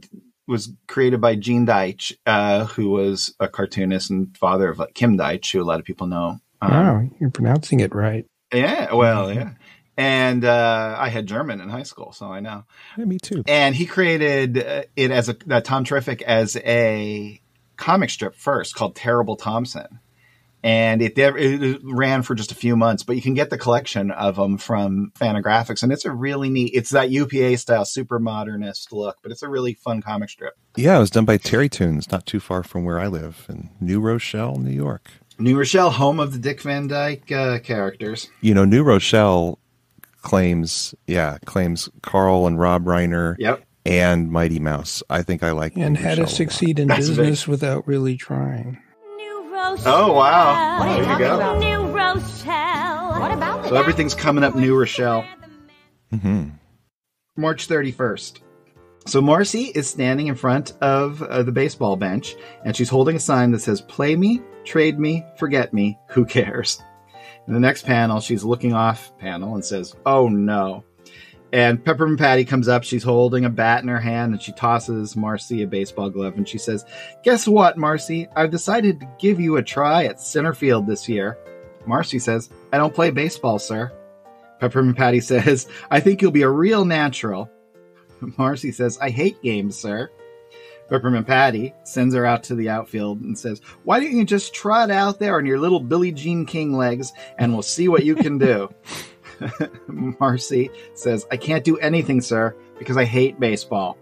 was created by Gene Deitch, uh, who was a cartoonist and father of like Kim Deitch, who a lot of people know. Um, Wow, you're pronouncing it right. Yeah, well, yeah. And uh, I had German in high school, so I know. Yeah, me too. and he created uh, it as a uh, Tom Terrific as a comic strip first called Terrible Thompson, and it, it ran for just a few months. But you can get the collection of them from Fantagraphics, and it's a really neat. It's that UPA style, super modernist look, but it's a really fun comic strip. Yeah, it was done by Terrytoons, not too far from where I live in New Rochelle, New York. New Rochelle, home of the Dick Van Dyke uh, characters. You know, New Rochelle claims, yeah, claims Carl and Rob Reiner Yep. and Mighty Mouse. I think I like And New how to Rochelle a lot. succeed in That's business without really trying. New Rochelle. Oh wow! What There you go. New Rochelle. What about So everything's coming up New Rochelle. Mhm. March 31st. So Marcie is standing in front of uh, the baseball bench and she's holding a sign that says, Play me, trade me, forget me, who cares? In the next panel, she's looking off panel and says, Oh no. And Peppermint Patty comes up. She's holding a bat in her hand and she tosses Marcie a baseball glove and she says, Guess what, Marcie? I've decided to give you a try at center field this year. Marcie says, I don't play baseball, sir. Peppermint Patty says, I think you'll be a real natural. Marcie says, I hate games, sir. Peppermint Patty sends her out to the outfield and says, Why don't you just trot out there on your little Billie Jean King legs and we'll see what you can do? Marcie says, I can't do anything, sir, because I hate baseball.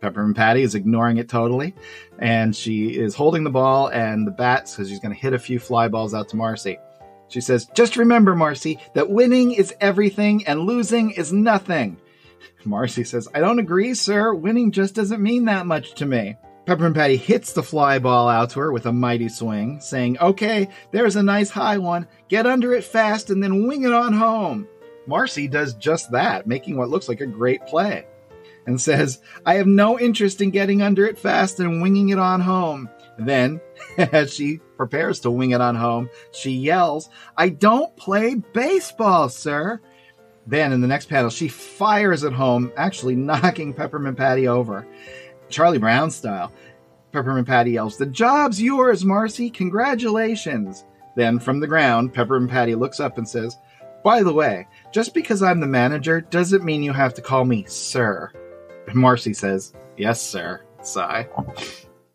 Peppermint Patty is ignoring it totally, and she is holding the ball and the bat because she's going to hit a few fly balls out to Marcie. She says, Just remember, Marcie, that winning is everything and losing is nothing. Marcie says, I don't agree, sir. Winning just doesn't mean that much to me. Peppermint Patty hits the fly ball out to her with a mighty swing, saying, Okay, there's a nice high one. Get under it fast and then wing it on home. Marcie does just that, making what looks like a great play, and says, I have no interest in getting under it fast and winging it on home. Then, as she prepares to wing it on home, she yells, I don't play baseball, sir. Then in the next panel, she fires at home, actually knocking Peppermint Patty over. Charlie Brown style. Peppermint Patty yells, The job's yours, Marcie. Congratulations. Then from the ground, Peppermint Patty looks up and says, By the way, just because I'm the manager doesn't mean you have to call me sir. And Marcie says, Yes, sir. Sigh.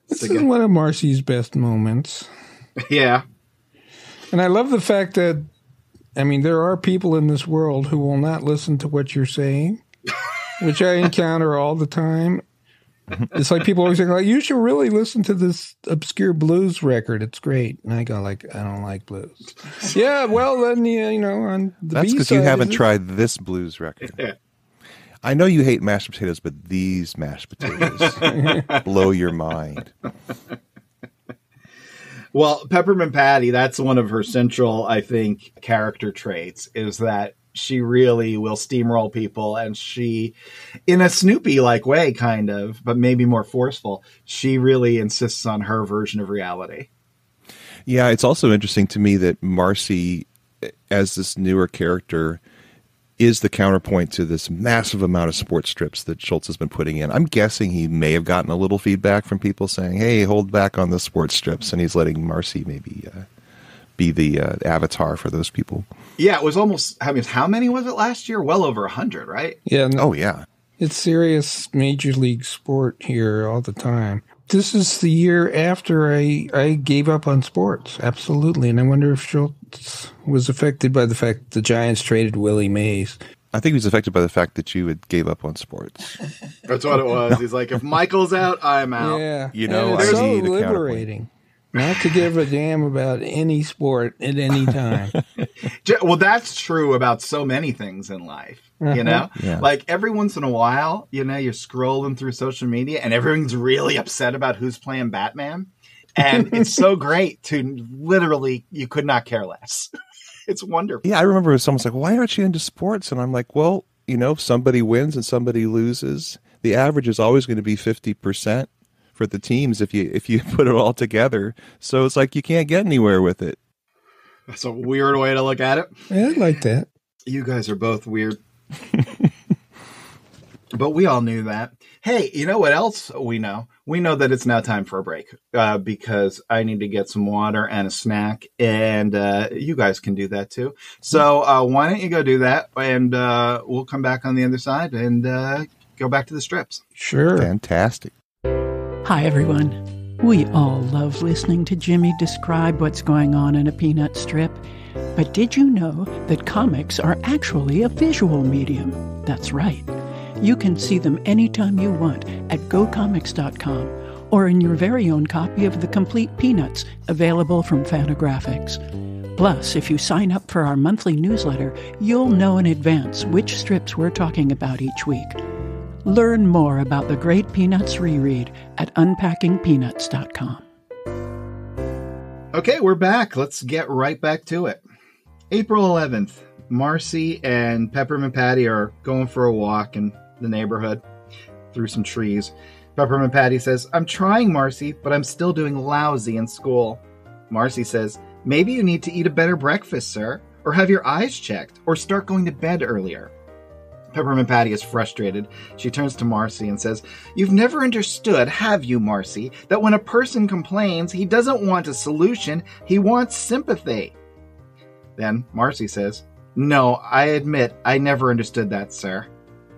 This is one of Marcie's best moments. yeah. And I love the fact that, I mean, there are people in this world who will not listen to what you're saying, which I encounter all the time. It's like people always say, like, you should really listen to this obscure blues record. It's great. And I go, like, I don't like blues. yeah, well, then, yeah, you know, on the That's because you haven't tried this blues record. I know you hate mashed potatoes, but these mashed potatoes blow your mind. Well, Peppermint Patty, that's one of her central, I think, character traits is that she really will steamroll people and she, in a Snoopy like way, kind of, but maybe more forceful, she really insists on her version of reality. Yeah, it's also interesting to me that Marcie, as this newer character, is the counterpoint to this massive amount of sports strips that Schulz has been putting in. I'm guessing he may have gotten a little feedback from people saying, "Hey, hold back on the sports strips," and he's letting Marcie maybe uh, be the uh, avatar for those people. Yeah, it was almost, I mean, how many was it last year? Well over a 100, right? Yeah, no, Oh yeah, it's serious major league sport here all the time. This is the year after I, I gave up on sports. Absolutely. And I wonder if Schulz was affected by the fact the Giants traded Willie Mays. I think he was affected by the fact that you had gave up on sports. That's what it was. He's like, if Michael's out, I'm out. Yeah. You know, And it's I so need liberating. Not to give a damn about any sport at any time. Well, that's true about so many things in life. You uh-huh. know, Yeah. like every once in a while, you know, you're scrolling through social media and everyone's really upset about who's playing Batman. And it's so great to literally, you could not care less. it's wonderful. Yeah, I remember someone's like, "Why aren't you into sports?" And I'm like, "Well, you know, somebody wins and somebody loses. The average is always going to be fifty percent for the teams if you if you put it all together. So it's like you can't get anywhere with it. That's a weird way to look at it. Yeah, I like that. You guys are both weird. but we all knew that. Hey, you know what else we know? We know that it's now time for a break uh, because I need to get some water and a snack, and uh, you guys can do that too. So uh, why don't you go do that, and uh, we'll come back on the other side and uh, go back to the strips. Sure. Fantastic. Hi, everyone. We all love listening to Jimmy describe what's going on in a peanut strip. But did you know that comics are actually a visual medium? That's right. You can see them anytime you want at gocomics.com or in your very own copy of The Complete Peanuts, available from Fantagraphics. Plus, if you sign up for our monthly newsletter, you'll know in advance which strips we're talking about each week. Learn more about the great Peanuts reread at unpackingpeanuts.com. Okay, we're back. Let's get right back to it. April 11th, Marcie and Peppermint Patty are going for a walk in the neighborhood through some trees. Peppermint Patty says, I'm trying, Marcie, but I'm still doing lousy in school. Marcie says, Maybe you need to eat a better breakfast, sir, or have your eyes checked, or start going to bed earlier. Peppermint Patty is frustrated. She turns to Marcie and says, You've never understood, have you, Marcie, that when a person complains, he doesn't want a solution, he wants sympathy. Then Marcie says, No, I admit I never understood that, sir.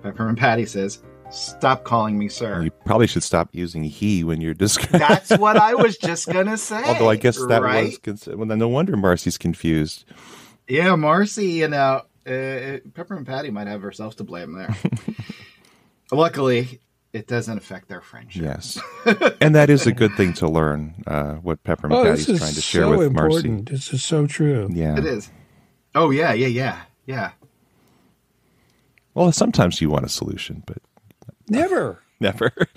Peppermint Patty says, Stop calling me sir. You probably should stop using he when you're describing. That's what I was just gonna say. Although I guess that right? was cons- well, then no wonder Marcie's confused. Yeah, Marcie, you know, uh, Peppermint Patty might have herself to blame there. Luckily, it doesn't affect their friendship. Yes, and that is a good thing to learn. Uh, what Peppermint Oh, Patty's is trying to share so with Marcie. This is so true. Yeah. It is. Oh yeah, yeah, yeah, yeah. Well, sometimes you want a solution, but Never. never.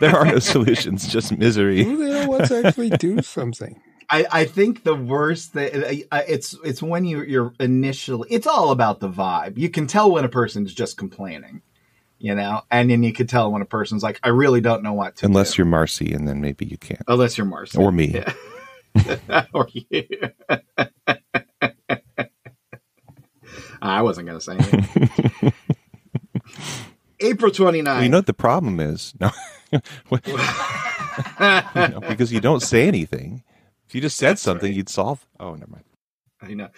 there are no solutions, just misery. Who the hell wants to actually do something? I, I think the worst that uh, it's it's when you you're initially it's all about the vibe. You can tell when a person's just complaining, you know, and then you can tell when a person's like, I really don't know what to Unless do. you're Marcie, and then maybe you can't. unless you're Marcie Or me. Yeah. or you. I wasn't going to say anything. April 29th. Well, you know what the problem is? No, you know, because you don't say anything. If you just said That's something, right. you'd solve. Oh, never mind. I know.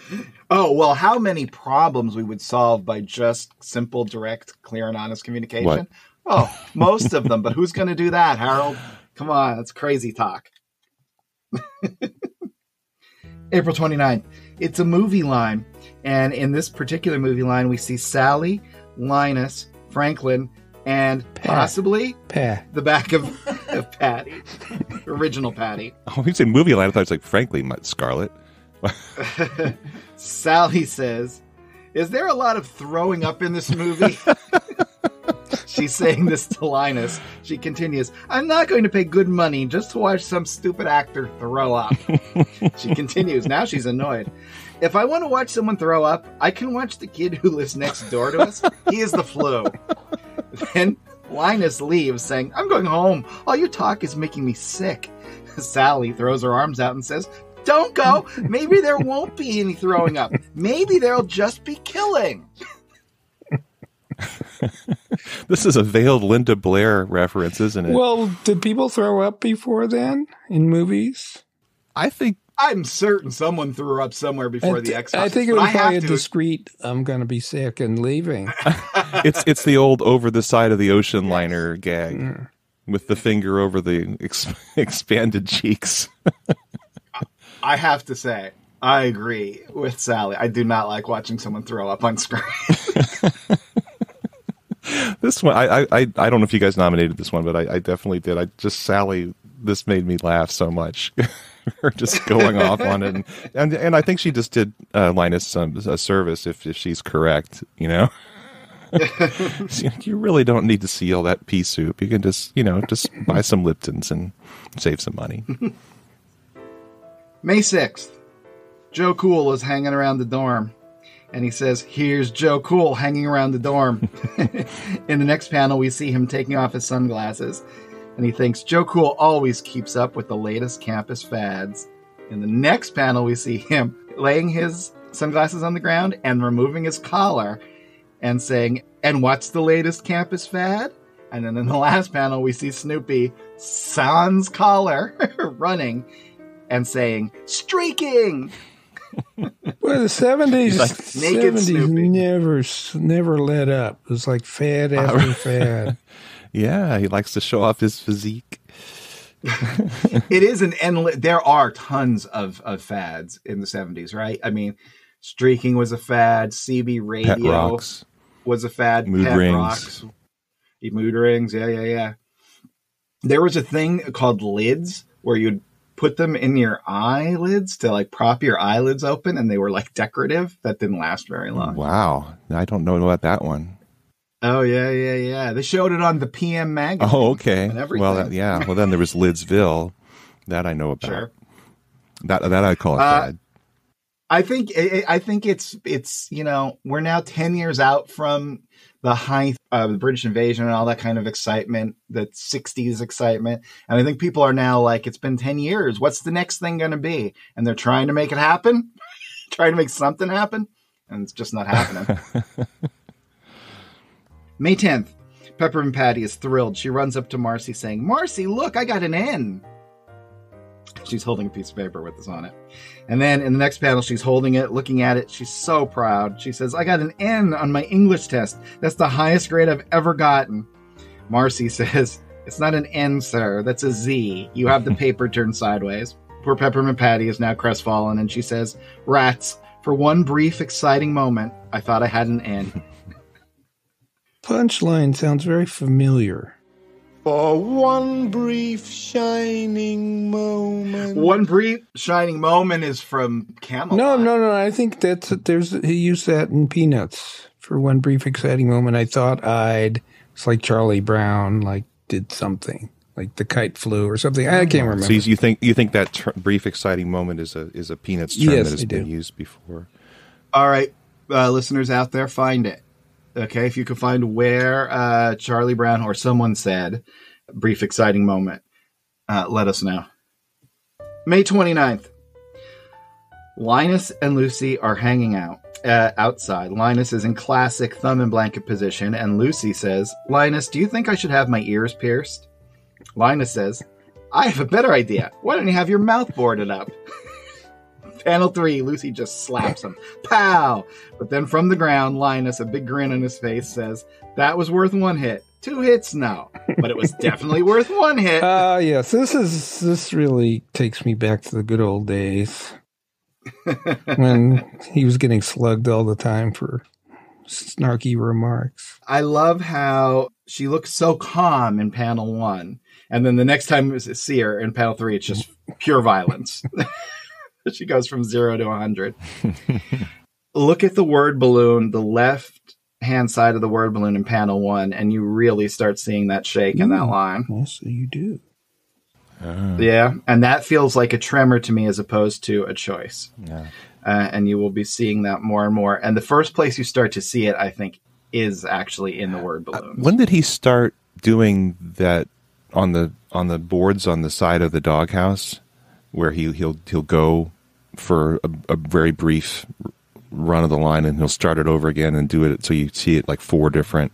Oh, well, how many problems we would solve by just simple, direct, clear, and honest communication? What? Oh, most of them. But who's going to do that, Harold? Come on, that's crazy talk. April 29th. It's a movie line. And in this particular movie line, we see Sally, Linus, Franklin, and possibly Pat. the back of, of Patty, original Patty. Oh, you said movie line. I thought it's like, frankly, my Scarlet. Sally says, Is there a lot of throwing up in this movie? She's saying this to Linus. She continues, I'm not going to pay good money just to watch some stupid actor throw up. she continues, now she's annoyed. If I want to watch someone throw up, I can watch the kid who lives next door to us. He is the flu. Then Linus leaves, saying, I'm going home. All your talk is making me sick. Sally throws her arms out and says, Don't go. Maybe there won't be any throwing up. Maybe there'll just be killing. This is a veiled Linda Blair reference, isn't it? Well, did people throw up before then in movies? I think I'm certain someone threw up somewhere before I, the th- I think it was I probably a to- discreet, I'm going to be sick and leaving. it's it's the old over the side of the ocean liner gag Mm. with the finger over the ex- expanded cheeks. I have to say, I agree with Sally. I do not like watching someone throw up on screen. This one, I, I, I I don't know if you guys nominated this one, but I, I definitely did. I just Sally. This made me laugh so much. Her just going off on it, and, and and I think she just did uh, Linus some a service if if she's correct. You know, you really don't need to see all that pea soup. You can just you know just buy some Liptons and save some money. May 6th. Joe Cool is hanging around the dorm. And he says, Here's Joe Cool hanging around the dorm. In the next panel, we see him taking off his sunglasses. And he thinks Joe Cool always keeps up with the latest campus fads. In the next panel, we see him laying his sunglasses on the ground and removing his collar and saying, And what's the latest campus fad? And then in the last panel, we see Snoopy sans collar running and saying, Streaking! Well, the seventies, like naked seventies Snoopy. never, never let up. It was like fad after fad. Yeah, he likes to show off his physique. it is an endless there are tons of, of fads in the 70s right? I mean streaking was a fad cb radio was a fad Mood pet rings. rocks. Mood rings yeah yeah yeah. There was a thing called lids where you'd put them in your eyelids to like prop your eyelids open and they were like decorative. That didn't last very long. Wow, I don't know about that one. Oh yeah yeah yeah they showed it on the pm magazine Oh, okay. Well, that, yeah. Well, then there was Lidsville. That I know about. sure That that I call it Uh, bad. I think I I think it's it's you know we're now ten years out from the height of the British invasion and all that kind of excitement, the '60s excitement, and I think people are now like, it's been ten years. What's the next thing going to be? And they're trying to make it happen, trying to make something happen, and it's just not happening. May tenth, Peppermint Patty is thrilled. She runs up to Marcie, saying, "Marcie, look, I got an N." She's holding a piece of paper with this on it. And then in the next panel, she's holding it, looking at it. She's so proud. She says, I got an N on my English test. That's the highest grade I've ever gotten. Marcie says, It's not an N, sir. That's a Z. You have the paper turned sideways. Poor Peppermint Patty is now crestfallen, and she says, Rats, for one brief, exciting moment, I thought I had an N. Punchline sounds very familiar. For one brief shining moment. one brief, shining moment is from Camelot. No, no, no. I think that's there's he used that in Peanuts for one brief exciting moment. I thought I'd. It's like Charlie Brown, like did something, like the kite flew or something. I can't remember. So you, you think you think that ter- brief exciting moment is a is a peanuts term Yes, that has been do. used before? All right, uh, listeners out there, find it. Okay, if you could find where uh, Charlie Brown or someone said brief exciting moment, uh, let us know. May 29th. Linus and Lucy are hanging out uh, outside. Linus is in classic thumb and blanket position, and Lucy says, Linus, do you think I should have my ears pierced? Linus says, I have a better idea. Why don't you have your mouth boarded up? Panel three, Lucy just slaps him. Pow! But then from the ground, Linus, a big grin on his face, says, That was worth one hit. Two hits, no. But it was definitely worth one hit. Ah, yes. This is this really takes me back to the good old days when he was getting slugged all the time for snarky remarks. I love how she looks so calm in panel one. And then the next time we see her in panel three, it's just pure violence. she goes from zero to 100. Look at the word balloon, the left hand side of the word balloon in panel one, and you really start seeing that shake in that Mm. line. Yes, you do. Yeah, and that feels like a tremor to me as opposed to a choice. Yeah. Uh, and you will be seeing that more and more. And the first place you start to see it, I think, is actually in the word balloon. When did he start doing that on the on the boards on the side of the doghouse, where he he'll he'll go for a, a very brief run of the line and he'll start it over again and do it so you see it like four different,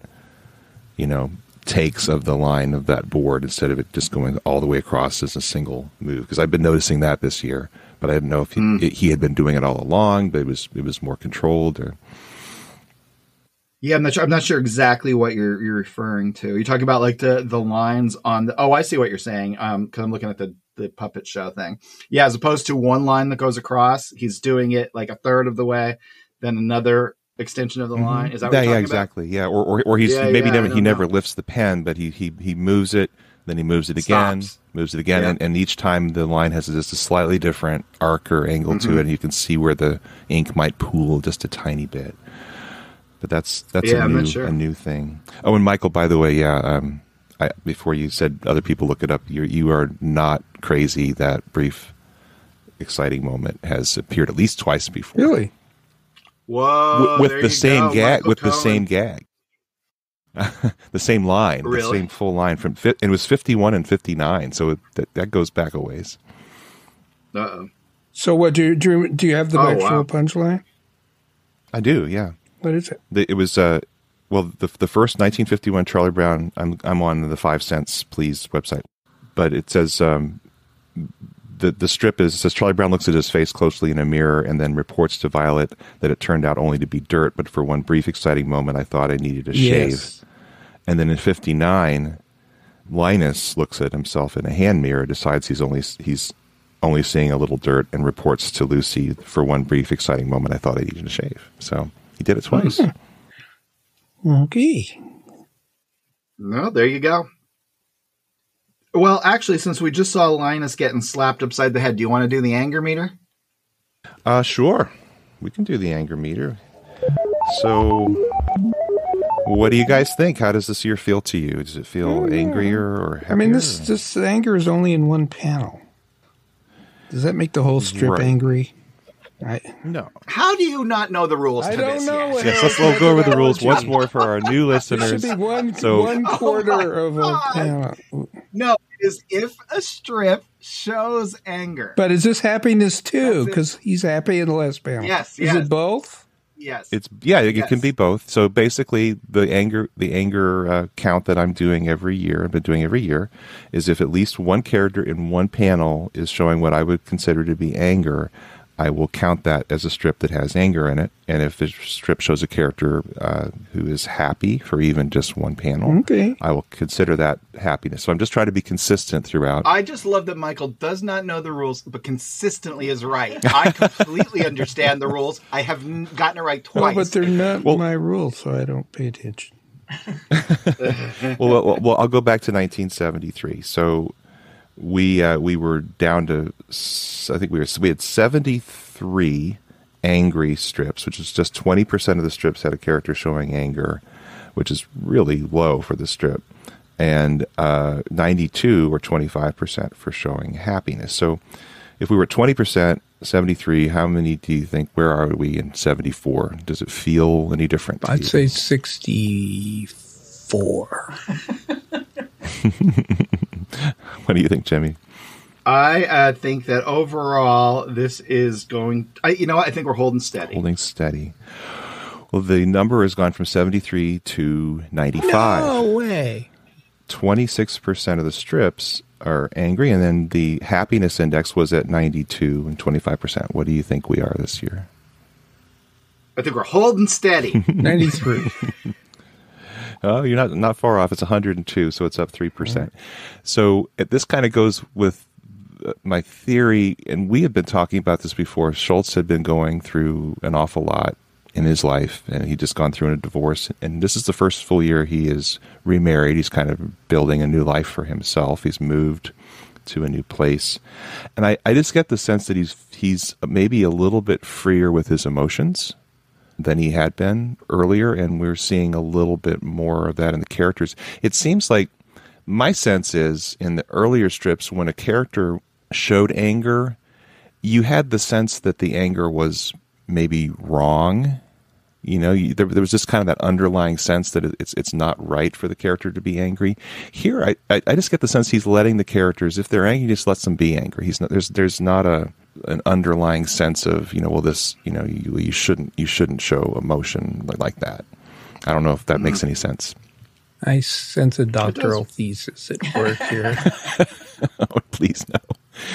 you know, takes of the line of that board instead of it just going all the way across as a single move. Because I've been noticing that this year, but I didn't know if he, hmm. he had been doing it all along, but it was it was more controlled or. Yeah, I'm not sure. I'm not sure exactly what you're you're referring to. You're talking about like the the lines on the. Oh, I see what you're saying. Um, because I'm looking at the the puppet show thing. Yeah, as opposed to one line that goes across, he's doing it like a third of the way, then another extension of the line. Is that what yeah, you're yeah, talking about? exactly. Yeah, or or, or he's Yeah, maybe yeah, never, he don't never lifts the pen, but he he he moves it, then he moves it again, Stops. moves it again, and, and each time the line has just a slightly different arc or angle Mm-hmm. to it, and you can see where the ink might pool just a tiny bit. But that's that's Yeah, a I'm new sure. a new thing. Oh, and Michael, by the way, yeah. Um, I, before you said other people look it up, you you are not crazy that brief exciting moment has appeared at least twice before. Really? Whoa! Wi- with the same go, gag, Michael with the same gag, the same line, really? the same full line from. fi- It was fifty-one and fifty-nine, so it, that that goes back a ways. Uh-oh. So what do you, do you, do you have the Oh, actual wow. punchline? I do, yeah. What is it? The, it was uh, well, the the first 1951 Charlie Brown. I'm I'm on the Five Cents Please website, but it says um, the the strip is it says Charlie Brown looks at his face closely in a mirror and then reports to Violet that it turned out only to be dirt. But for one brief exciting moment, I thought I needed a shave. And then in 59, Linus looks at himself in a hand mirror, decides he's only he's only seeing a little dirt, and reports to Lucy for one brief exciting moment. I thought I needed a shave. So he did it twice. Okay. No, there you go. Well, actually, since we just saw Linus getting slapped upside the head, do you want to do the anger meter? Uh, sure. We can do the anger meter. So, what do you guys think? How does this year feel to you? Does it feel angrier or happier? I mean, this this anger is only in one panel. Does that make the whole strip Right. angry? I, no. How do you not know the rules I to don't this know. yet? Yes, let's we'll go over the rules once more for our new There should listeners. be one So- one quarter of a God. panel. No, it is if a strip shows anger. But is this happiness too? Because he's happy in the last panel. Yes, Is yes. it both? yes. It's yeah, it Yes. can be both. So basically, the anger the anger uh, count that I'm doing every year, I've been doing every year, is if at least one character in one panel is showing what I would consider to be anger, I will count that as a strip that has anger in it. And if the strip shows a character uh, who is happy for even just one panel, Okay. I will consider that happiness. So I'm just trying to be consistent throughout. I just love that Michael does not know the rules, but consistently is right. I completely understand the rules. I have n- gotten it right Oh, twice. but they're not Well- my rules, so I don't pay attention. well, well, well, I'll go back to 1973. So we uh, we were down to I think we were we had 73 angry strips, which is just 20 percent of the strips had a character showing anger, which is really low for the strip, and uh, 92 or 25 percent for showing happiness. So if we were 20 percent. 73 how many do you think where are we in 74 does it feel any different to I'd you? say sixty-four. what do you think jimmy I uh, think that overall, this is going. I, you know what? I think we're holding steady. holding steady. Well, the number has gone from 73 to 95. No way. 26% of the strips are angry, and then the happiness index was at 92 and 25%. What do you think we are this year? I think we're holding steady. Ninety-three. Oh, you're not not far off. It's 102, so it's up 3%. So it, this kind of goes with uh, my theory, and we have been talking about this before. Schulz had been going through an awful lot in his life, and he'd just gone through a divorce. And this is the first full year he is remarried. He's kind of building a new life for himself. He's moved to a new place, and I, I just get the sense that he's he's maybe a little bit freer with his emotions than he had been earlier, and we're seeing a little bit more of that in the characters. It seems like my sense is in the earlier strips when a character showed anger, you had the sense that the anger was maybe wrong. You know, you, there, there was just kind of that underlying sense that it's it's not right for the character to be angry. Here, I, I I just get the sense he's letting the characters, if they're angry, just lets them be angry. He's not there's there's not a an underlying sense of you know well this you know you you shouldn't you shouldn't show emotion like, like that. I don't know if that makes any sense. I sense a doctoral thesis at work here. oh, please no.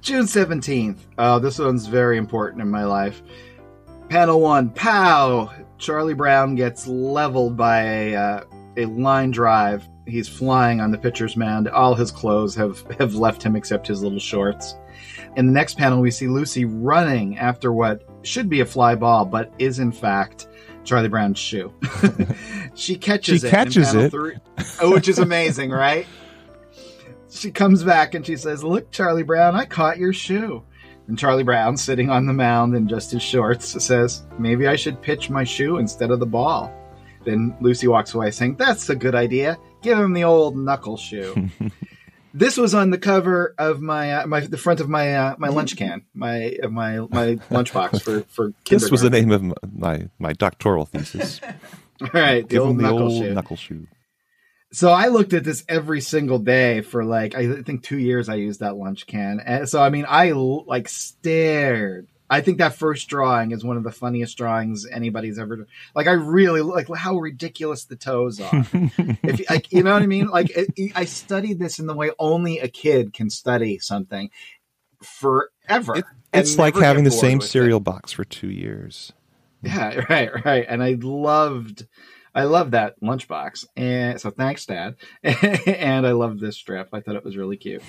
June 17th. Oh, this one's very important in my life. Panel one, pow! Charlie Brown gets leveled by a, uh, a line drive. He's flying on the pitcher's mound. All his clothes have, have left him except his little shorts. In the next panel, we see Lucy running after what should be a fly ball, but is in fact Charlie Brown's shoe. she catches She it. catches it. three- oh, which is amazing, right? she comes back and she says, Look, Charlie Brown, I caught your shoe. And Charlie Brown, sitting on the mound in just his shorts, says, Maybe I should pitch my shoe instead of the ball. Then Lucy walks away saying, That's a good idea. Give him the old knuckle shoe. This was on the cover of my uh, my the front of my uh, my lunch can, my uh, my my lunchbox for for This was the name of my my doctoral thesis. All right, the Give old him the knuckle old shoe. knuckle shoe. So I looked at this every single day for like I think two years. I used that lunch can, and so I mean I l- like stared. I think that first drawing is one of the funniest drawings anybody's ever. done. Like I really like how ridiculous the toes are. if you- like you know what I mean. Like it, I studied this in the way only a kid can study something forever. It- it's like having the same with it. cereal box for two years. Yeah, right, right. And I loved I love that lunchbox. And so thanks, Dad. and I love this strip. I thought it was really cute.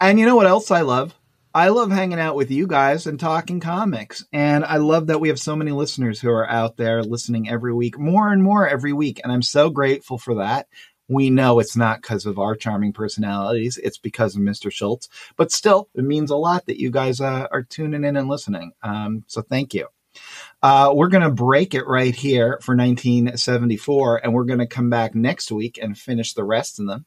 and you know what else I love? I love hanging out with you guys and talking comics. And I love that we have so many listeners who are out there listening every week, more and more every week. And I'm so grateful for that. We know it's not because of our charming personalities, it's because of Mr. Schulz. But still, it means a lot that you guys uh, are tuning in and listening. Um, so thank you. Uh, we're going to break it right here for 1974, and we're going to come back next week and finish the rest of them.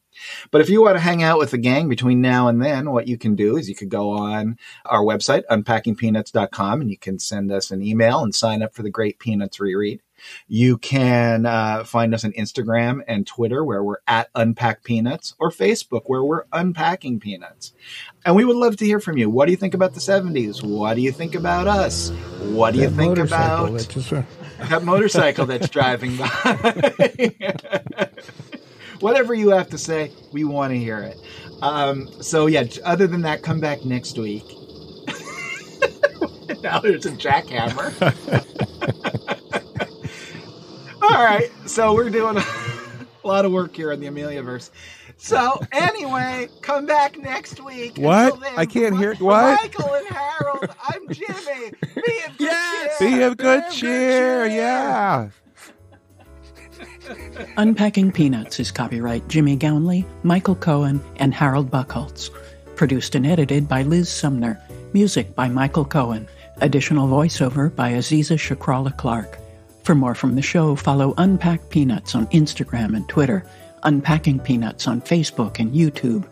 But if you want to hang out with the gang between now and then, what you can do is you could go on our website, unpackingpeanuts.com, and you can send us an email and sign up for the Great Peanuts Reread. You can uh, find us on Instagram and Twitter, where we're at Unpack Peanuts, or Facebook, where we're Unpacking Peanuts. And we would love to hear from you. What do you think about the 70s? What do you think about us? What do you think about that just that motorcycle that's driving by? Whatever you have to say, we want to hear it. Um, so, yeah, other than that, come back next week. now there's a jackhammer. All right, so we're doing a lot of work here on the Ameliaverse. So anyway, come back next week. What? Then, I can't hear- what? Michael and Harold. I'm Jimmy. Be of good Yes! cheer. Be of good Be cheer, yeah. Unpacking Peanuts is copyright Jimmy Gownley, Michael Cohen, and Harold Buchholz. Produced and edited by Liz Sumner. Music by Michael Cohen. Additional voiceover by Aziza Shukralla Clark. For more from the show, follow Unpack Peanuts on Instagram and Twitter, Unpacking Peanuts on Facebook and YouTube.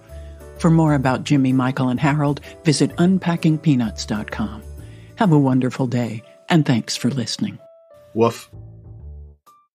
For more about Jimmy, Michael, and Harold, visit unpackingpeanuts.com. Have a wonderful day, and thanks for listening. Woof.